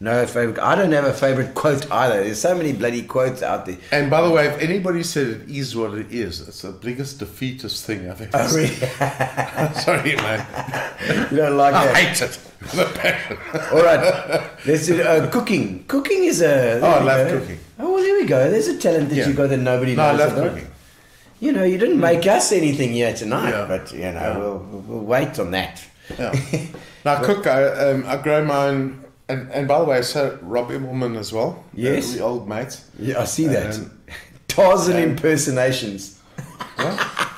No favorite. I don't have a favorite quote either. There's so many bloody quotes out there. And by the way, if anybody said it is what it is, it's the biggest defeatist thing I've ever Oh, really? Sorry, man. You don't like it. I that? hate it. with a passion. All right. Let's do uh, cooking. Cooking is a. Oh, I love go. cooking. Oh well, there we go. There's a talent that Yeah. you got that nobody No, I knows love about. cooking. You know, you didn't make us anything here tonight, Yeah. but you know, Yeah. we'll, we'll wait on that. Yeah. now, cook, I, um, I grow my own. And, and by the way, so Rob Immelman as well. Yes. Uh, we old mates. Yeah, I see that. Um, Tarzan um, impersonations.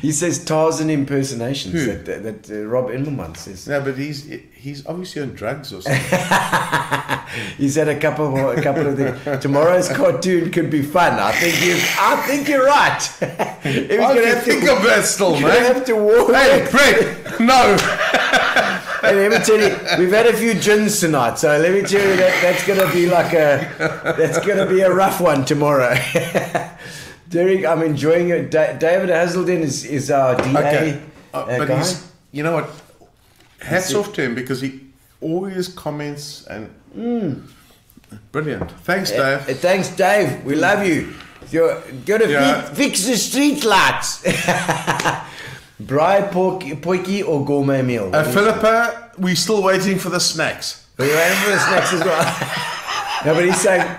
He says Tarzan impersonations. Who? That, that, that uh, Rob Immelman says. No, but he's he's obviously on drugs or something. He's had a couple more, a couple of things. Tomorrow's cartoon could be fun. I think you. I think you're right. I gonna have think to, of that still, man. have to walk. Hey, Fred, no. And let me tell you, we've had a few gins tonight, so let me tell you that that's going to be like a that's going to be a rough one tomorrow. Derrick, I'm enjoying it. Da- David Hazelden is is our DA Okay. uh, Uh, but guy. he's, you know what? Hats off to him because he always comments and. Brilliant. Thanks, Dave. Uh, thanks, Dave. We love you. You're gonna Yeah. fi- fix the street lights. Braai pork, or gourmet meal? Uh, Philippa, we're still waiting for the snacks. Are you ready for the snacks as well? no, but he's saying,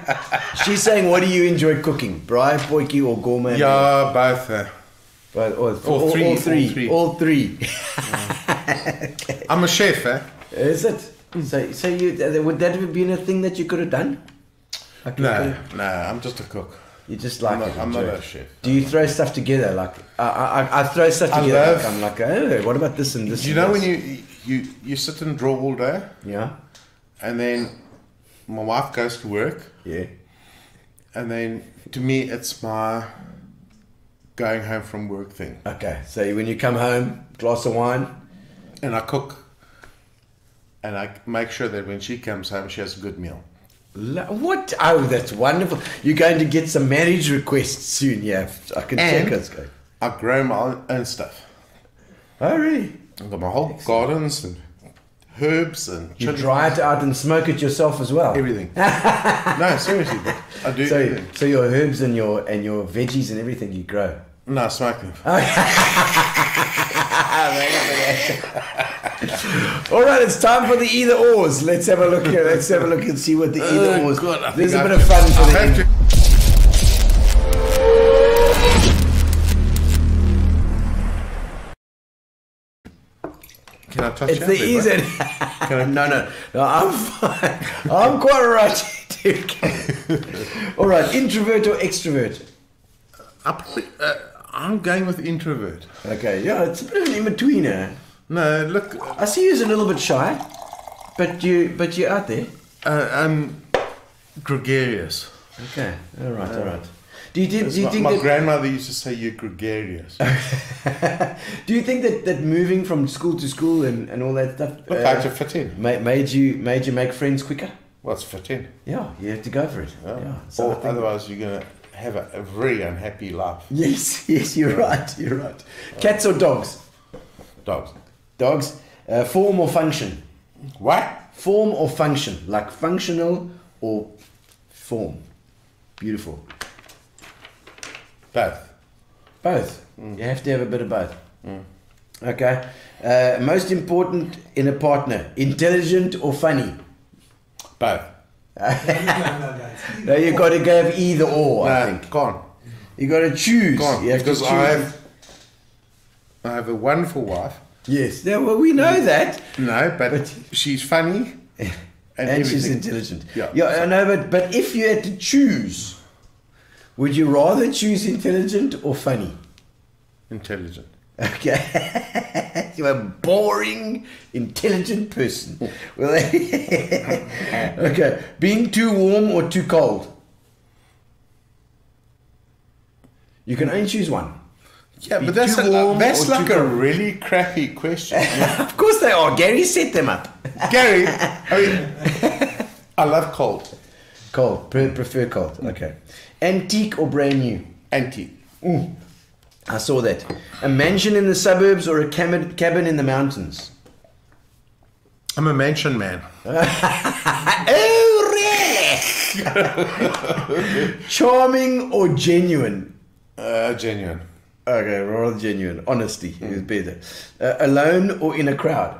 she's saying, what do you enjoy cooking? Braai, potjie, or gourmet meal? Yeah, both. Uh, But, or, All all, three, all all three. three. All three. I'm a chef, eh? Is it? So, so you uh, would that have been a thing that you could have done? Like No, no, I'm just a cook. You just like I'm not- it, I'm not a chef. Do you throw stuff together? Like I, I, I throw stuff I together. love- like, I'm like, oh, what about this and this? Do you know when you, you you sit and draw all day, Yeah, and then my wife goes to work, yeah. and then to me it's my going home from work thing, Okay, so when you come home, glass of wine. and I cook, and I make sure that when she comes home she has a good meal. What? Oh, that's wonderful. You're going to get some marriage requests soon. Yeah, I can check And it's going. I grow my own, own stuff. Oh, really? I've got my whole gardens and herbs and You dry it out and smoke it yourself as well. everything. no, seriously, but I do So, everything. so your herbs and your and your veggies and everything you grow. No, I smoke them. All right, it's time for the either ors. Let's have a look here. Let's have a look and see what the oh, either ors. God, There's a bit of fun for I the. Can I touch it's you? It's the easy. I... no, no, no. I'm fine. I'm quite right. All right, introvert or extrovert? I probably, uh, I'm going with introvert. Okay, yeah, it's a bit of an in betweener. No, look, I see you as a little bit shy, but you, but you're out there. uh, I'm gregarious. Okay, all right, all right. Do you think? Do you my, think my that? grandmother used to say you're gregarious. do you think that, that moving from school to school and, and all that stuff Look, uh, I had to fit in. ma- made you made you make friends quicker? Well, it's fit in. Yeah, you have to go for it. Yeah. Yeah. So I or think- otherwise, you're going to have a, a very unhappy life. yes, yes, you're right. You're right. Cats or dogs? Dogs. Dogs. Uh, form or function? What? Form or function? Like functional or form? Beautiful. Both. Both. You have to have a bit of both. Okay. Uh, most important in a partner: intelligent or funny? Both. No, you got to go have either or. I No, think gone. you got to choose. Gone. You have because to choose. I have, I have a wonderful wife. Yes. Yeah, well, we know mm. that. No, but, But- she's funny. And, and she's intelligent. Yeah. yeah, I know, but but if you had to choose, would you rather choose intelligent or funny? Intelligent. Okay, you're a boring, intelligent person. Oh. Well, okay, being too warm or too cold. You can only choose one. Yeah, Be but that's, a, uh, warm that's like a really crappy question. Of course they are. Gary set them up. Gary, I mean, I love cold. Cold. Pre- prefer cold. Okay. Antique or brand new? Antique. Mm. I saw that. A mansion in the suburbs or a cabin, cabin in the mountains? I'm a mansion man. Oh, really? Charming or genuine? Uh, genuine. Okay, rather genuine. Honesty is better. Uh, alone or in a crowd?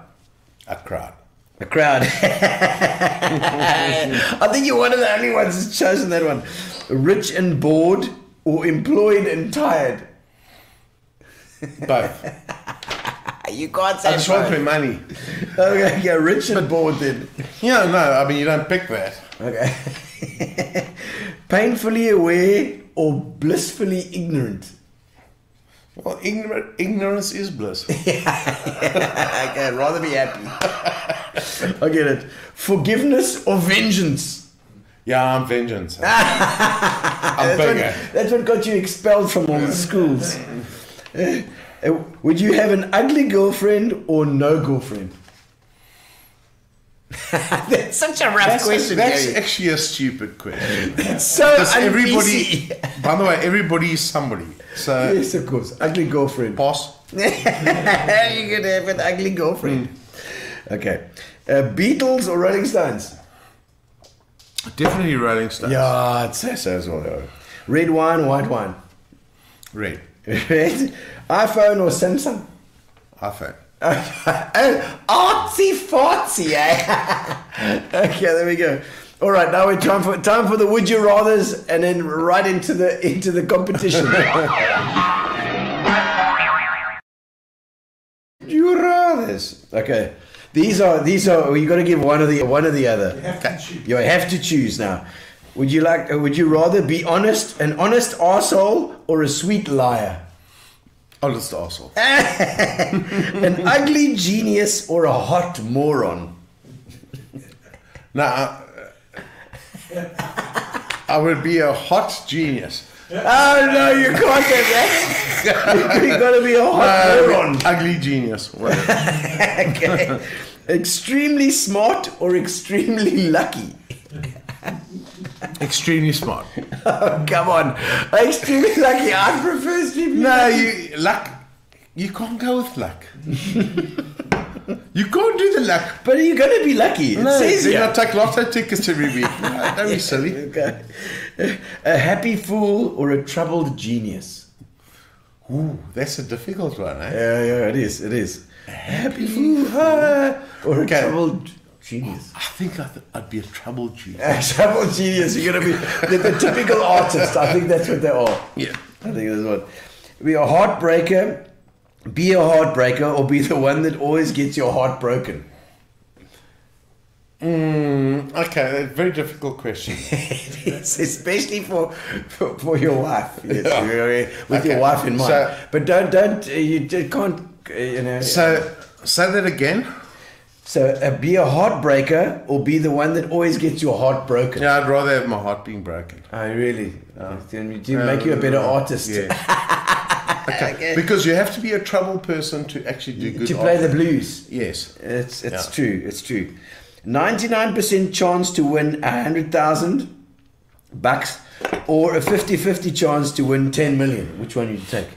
A crowd. A crowd. I think you're one of the only ones who's chosen that one. Rich and bored or employed and tired? Both. You can't say. I just want both. my money. Okay, yeah, rich and bored then. Yeah, no, I mean, you don't pick that. Okay. Painfully aware or blissfully ignorant? Well, ignorant, ignorance is bliss. okay, I'd rather be happy. I get it. Forgiveness or vengeance? yeah, I'm vengeance. I'm That's bigger. what, that's what got you expelled from all the schools. Uh, uh, would you have an ugly girlfriend or no girlfriend? that's such a rough That's, question. that's Gary. actually a stupid question. It's so Because everybody, by the way, everybody is somebody. So, Yes, of course. Ugly girlfriend. boss, You're gonna have an ugly girlfriend. Okay. Uh, Beatles or Rolling Stones? definitely Rolling Stones. Yeah, I'd say so as well. yeah. Red wine, white wine. Red. Red. iPhone or Samsung? iPhone. oh, artsy fartsy, eh? okay, there we go. All right, now we're time for time for the would you rather's, and then right into the into the competition. you rather's. Okay, these are these are. You got to give one or the one or the other. You have to choose. You have to choose now. Would you like? uh, Would you rather be honest, an honest asshole, or a sweet liar? Honest arsehole. An ugly genius or a hot moron? Now, I, I would be a hot genius. Oh no, you can't have that. you got to be a hot Uh, moron. ugly genius. Okay. Extremely smart or extremely lucky? extremely smart. Oh, come on. Extremely lucky. I prefer extremely No, lucky. you luck. You can't go with luck. you can't do the luck. But you're going to be lucky. It No, says then I here. take lotto tickets every week. No, don't be silly. Okay. A happy fool or a troubled genius? Ooh, that's a difficult one, eh? Yeah, yeah, it is. It is. A happy fool ah, or a Okay. troubled genius? I think I th- I'd be a troubled genius. A troubled genius. You're going to be the, typical artist. I think that's what they are. Yeah. I think that's what. Be a heartbreaker be a heartbreaker or be the one that always gets your heart broken? Mm, okay, a very difficult question. It's especially for, for for your wife, yes, Yeah. with Okay, your wife in mind. so- but don't don't uh, you can't uh, you know. so, say that again. So uh, be a heartbreaker or be the one that always gets your heart broken. Yeah, I'd rather have my heart being broken. Oh, really? Then do make you a better artist Yeah. okay. Because you have to be a trouble person to actually do good to play the blues. Yes. It's it's Yeah. true. It's true. Ninety nine percent chance to win a hundred thousand bucks, or a 50-50 chance to win ten million. Which one would you take?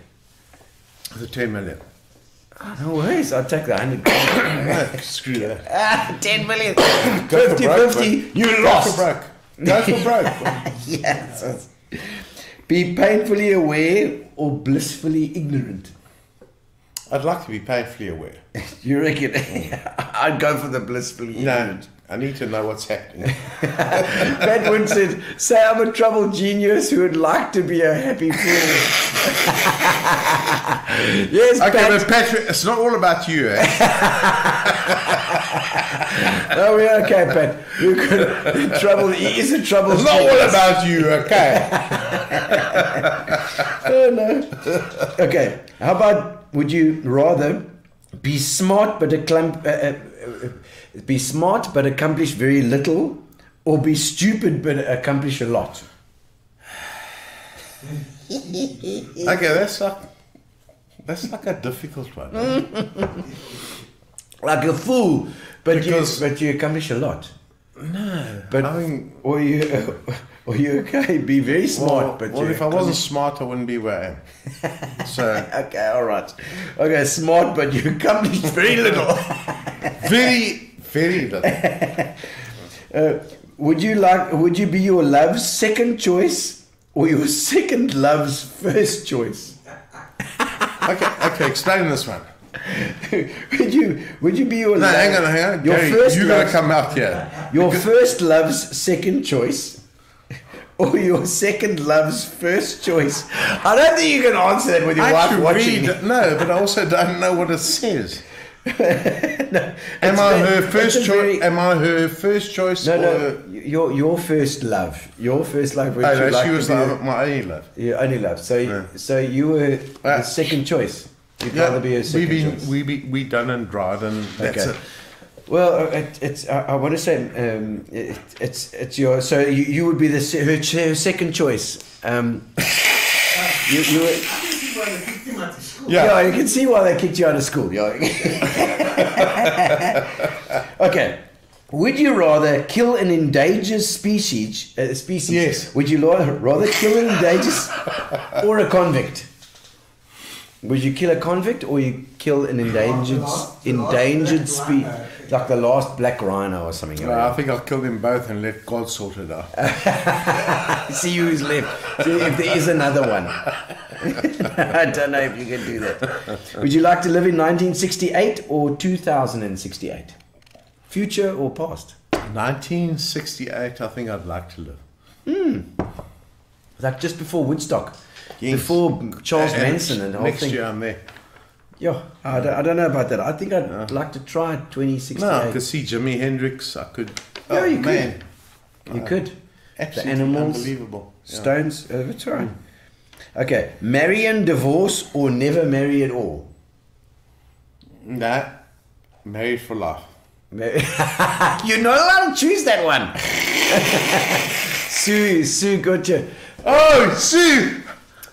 The 10 million. No worries. I'll take the hundred. No, screw that. ah, ten million. Go 50 broke, 50, man. you Go lost. for broke. Go for broke. yes. Be painfully aware or blissfully ignorant. I'd like to be painfully aware. You reckon? I'd go for the blissfully No, ignorant. I need to know what's happening. Pat Wood said, say I'm a troubled genius who would like to be a happy fool. yes, Okay, Pat. but Patrick, it's not all about you, eh? Oh, we're okay, Pat. You could trouble. He is a trouble. It's not all about you, okay? Oh, no. Okay. How about would you rather be smart but accom- uh, uh, uh, be smart but accomplish very little, or be stupid but accomplish a lot? Okay, that's like that's like a difficult one. Like a fool, but Because- you but you accomplish a lot. No, But I mean, or you or you okay? Be very smart, well, but well if I wasn't smart, I wouldn't be where I am. So Okay, all right. Okay, smart, but you accomplished very little. very, very. Uh, would you like? Would you be your love's second choice or your second love's first choice? Okay, okay, explain this one. would you? Would you be your? No, love- hang on, hang on. Your Gary, first you gotta love's- come out here. Your first love's second choice. Or your second love's first choice. I don't think you can answer that with your I wife watching. read, no, but I also don't know what it says. no, Am I ve- her first choice? Am I her first choice? No, or no. Your your first love. Your first love. Which Oh, no, like she was be like my only love. your only love. So Yeah. so you were the Ah. second choice. You'd Yeah, rather be a second we been choice. we be we done and dried and that's Okay. it. Well, uh, it, it's. I, I want to say um, it, it's it's your. So you, you would be the her, her second choice. Um, you, you were, Yeah. yeah. you can see why they kicked you out of school. Yeah. okay. Would you rather kill an endangered species? Uh, species. Yes. Would you rather kill an endangered or a convict? Would you kill a convict or you kill an endangered last- the last endangered species, rhino. Like the last black rhino or something? No, I think I'll kill them both and let God sort it out. See who's left. See if there is another one. I don't know if you can do that. Would you like to live in 1968 or 2068? Future or past? 1968, I think I'd like to live. Hmm. Like just before Woodstock, Yes. before Charles And Manson and the whole next thing. year I'm there. Yeah, I don't, I don't know about that. I think I'd like to try 2068. No, I could see Jimi Hendrix. I could. Yeah, oh, you could. man, you could. absolutely animals, unbelievable. Yeah. Stones, uh, that's all right. Okay, marry and divorce or never marry at all? No, married for life. You're not allowed to choose that one. Sue, Sue got you. Oh, Sue!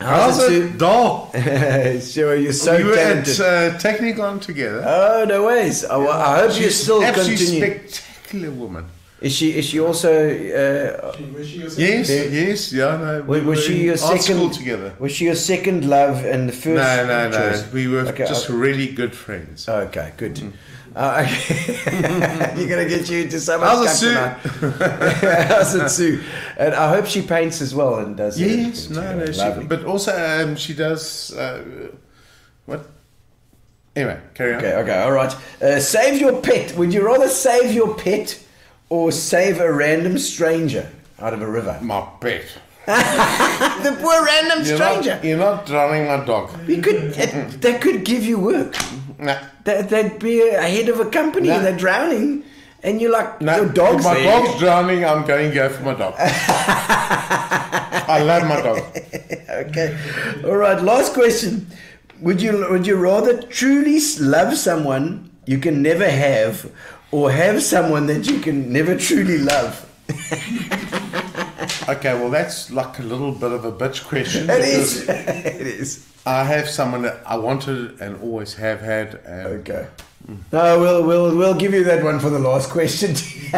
How's How's it, it, doll? sure, you're so we were talented. at uh, Technikon together. oh, no ways. Oh, well, I hope you She's still absolutely continue. spectacular woman. Is she? Is she also? Uh, Was she your Yes, second? yes, yeah, no. was, was were she in your art second? school together? Was she your second love and the first? No, no, no. We were Okay, just I- really good friends. Okay, good. Uh, okay. You're gonna get you into so much How's it, tonight. How's it, Sue? And I hope she paints as well and does. Yes, no, too. no. She, but also, um, she does. Uh, what? Anyway, carry on. Okay, okay, all right. Uh, save your pet. Would you rather save your pet or save a random stranger out of a river? My pet. the poor random You're stranger. not, you're not drowning my dog. We could, it, that could give you work. Nah. That, that'd be a head of a company. No. They're drowning, and you're like, No, your dog's if my there. dog's drowning, I'm going to go for my dog. I love my dog. Okay. All right. Last question. Would you would you rather truly love someone you can never have, or have someone that you can never truly love? Okay, well, that's like a little bit of a bitch question. It is. it is. I have someone that I wanted and always have had. And Okay. No, we'll we'll we'll give you that one for the last question.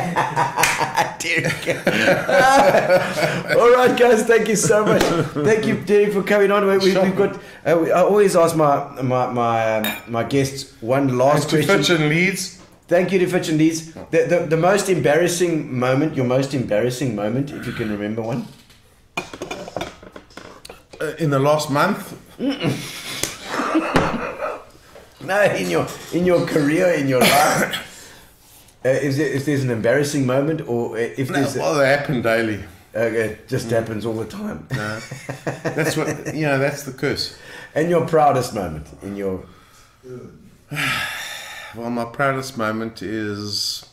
All right, guys. Thank you so much. Thank you, Derrick, for coming on. We, we've got. Uh, we, I always ask my my my um, my guests one last to question. Fitch and Leedes, Thank you to Fitch and Leedes. The, the, the most embarrassing moment, your most embarrassing moment, if you can remember one. uh, in the last month, No, in your in your career, in your life. Uh, if, there, if there's an embarrassing moment, or if no, there's, well, they happen daily. okay, it just happens all the time. No. That's what, you know, that's the curse. And your proudest moment in your Well, my proudest moment is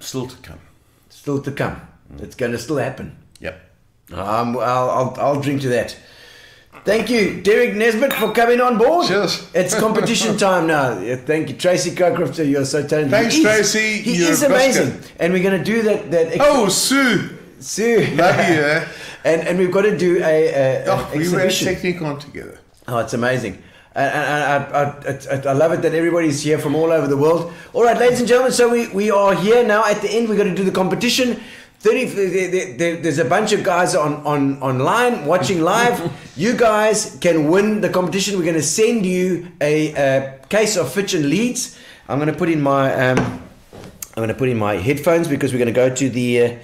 still to come. still to come. It's going to still happen. Yep. Um, I'll, I'll I'll drink to that. Thank you, Derrick Nesbit, for coming on board. Cheers. It's competition time now. Yeah, thank you, Tracy Cockcroft. You're so talented. Thanks, He is- Tracy. He is a biscuit. amazing, and we're going to do that. That ex- Oh, Sue! Sue. Love you, eh? and and we've got to do a, a, a Oh, we were at exhibition. Technikon together. Oh, it's amazing. And, and I, I, I, I love it that everybody's here from all over the world. All right, ladies and gentlemen, so we, we are here now. At the end, we're going to do the competition. 30, there- there- there- there's a bunch of guys on, on online watching live. you guys can win the competition. We're going to send you a, a case of Fitch and Leedes. I'm going to put in my um, I'm going to put in my headphones because we're going to go to the. Uh,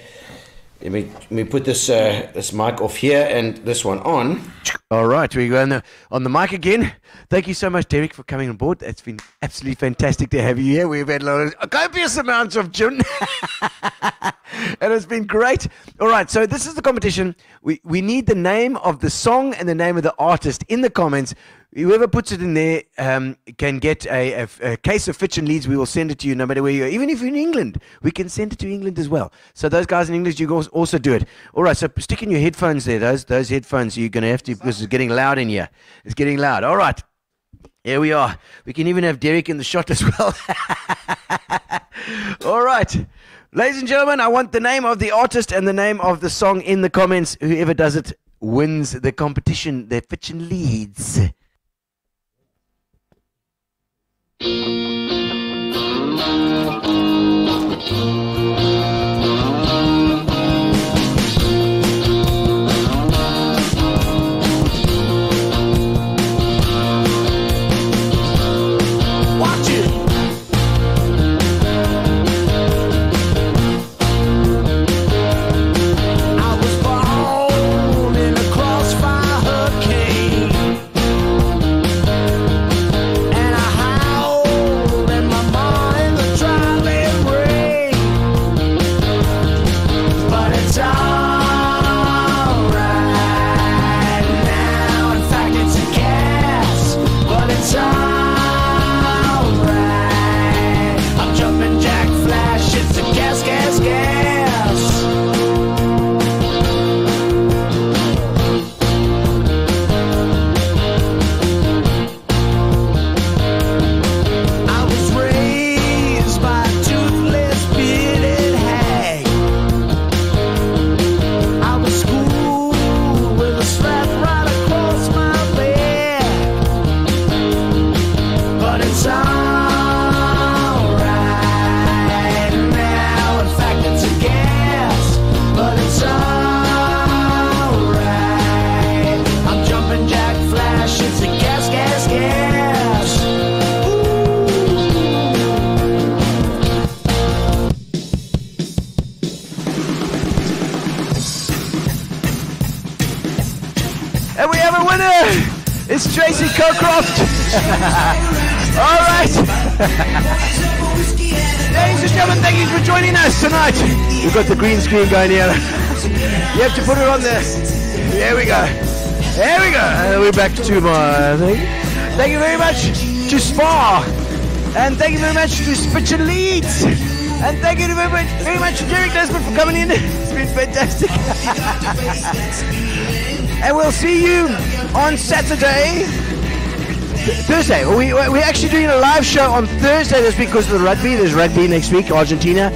let me, let me put this uh, this mic off here and this one on. All right, we go on the on the mic again. Thank you so much, Derrick, for coming on board. It's been absolutely fantastic to have you here. We've had a lot of copious amounts of gin, and it's been great. All right, so this is the competition. We we need the name of the song and the name of the artist in the comments. Whoever puts it in there um, can get a, a, a case of Fitch and Leedes. We will send it to you no matter where you are. Even if you're in England, we can send it to England as well. So those guys in English, you can also do it. All right, so stick in your headphones there. Those those headphones you're going to have to because it's getting loud in here. It's getting loud. All right. Here we are. We can even have Derrick in the shot as well. All right. Ladies and gentlemen, I want the name of the artist and the name of the song in the comments. Whoever does it wins the competition that Fitch and Leedes. Watch Tracy Cockcroft! All right! Ladies and gentlemen, thank you for joining us tonight. We've got the green screen going here. You have to put it on there. There we go. There we go. And we're back to my thing. Thank you very much to Spar. And thank you very much to Spitcher Leeds. And thank you very much, very much to Derrick Desmond for coming in. It's been fantastic. and we'll see you on Saturday. Thursday. We, we're actually doing a live show on Thursday this week because of the rugby. There's rugby next week, Argentina.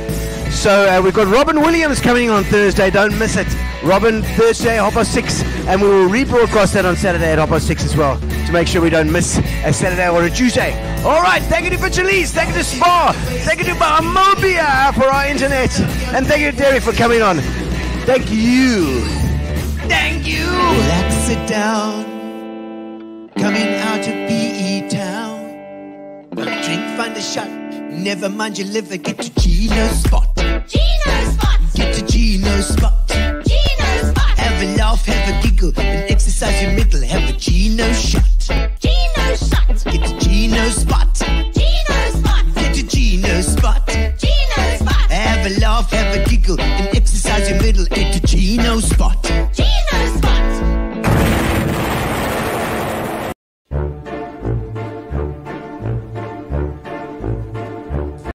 So uh, we've got Robin Williams coming on Thursday. Don't miss it. Robin, Thursday, half past six. And we will rebroadcast that on Saturday at half past six as well to make sure we don't miss a Saturday or a Tuesday. All right. Thank you to Pitcher Lees. Thank you to Spar. Thank you to Mobia for our internet. And thank you to Derrick for coming on. Thank you. Thank you. Relax, sit down. Coming out of PE the shot. Never mind your liver, get to Gina's spot. Gina's spot. Get to Gina's spot. Gina's spot. Have a laugh, have a giggle, and exercise your middle. Have a Gino shot. Gino shot. Get to Gino's spot. Gino's spot. Get to Gino spot. Gino's spot. Have a laugh, have a giggle, and exercise your middle. Get to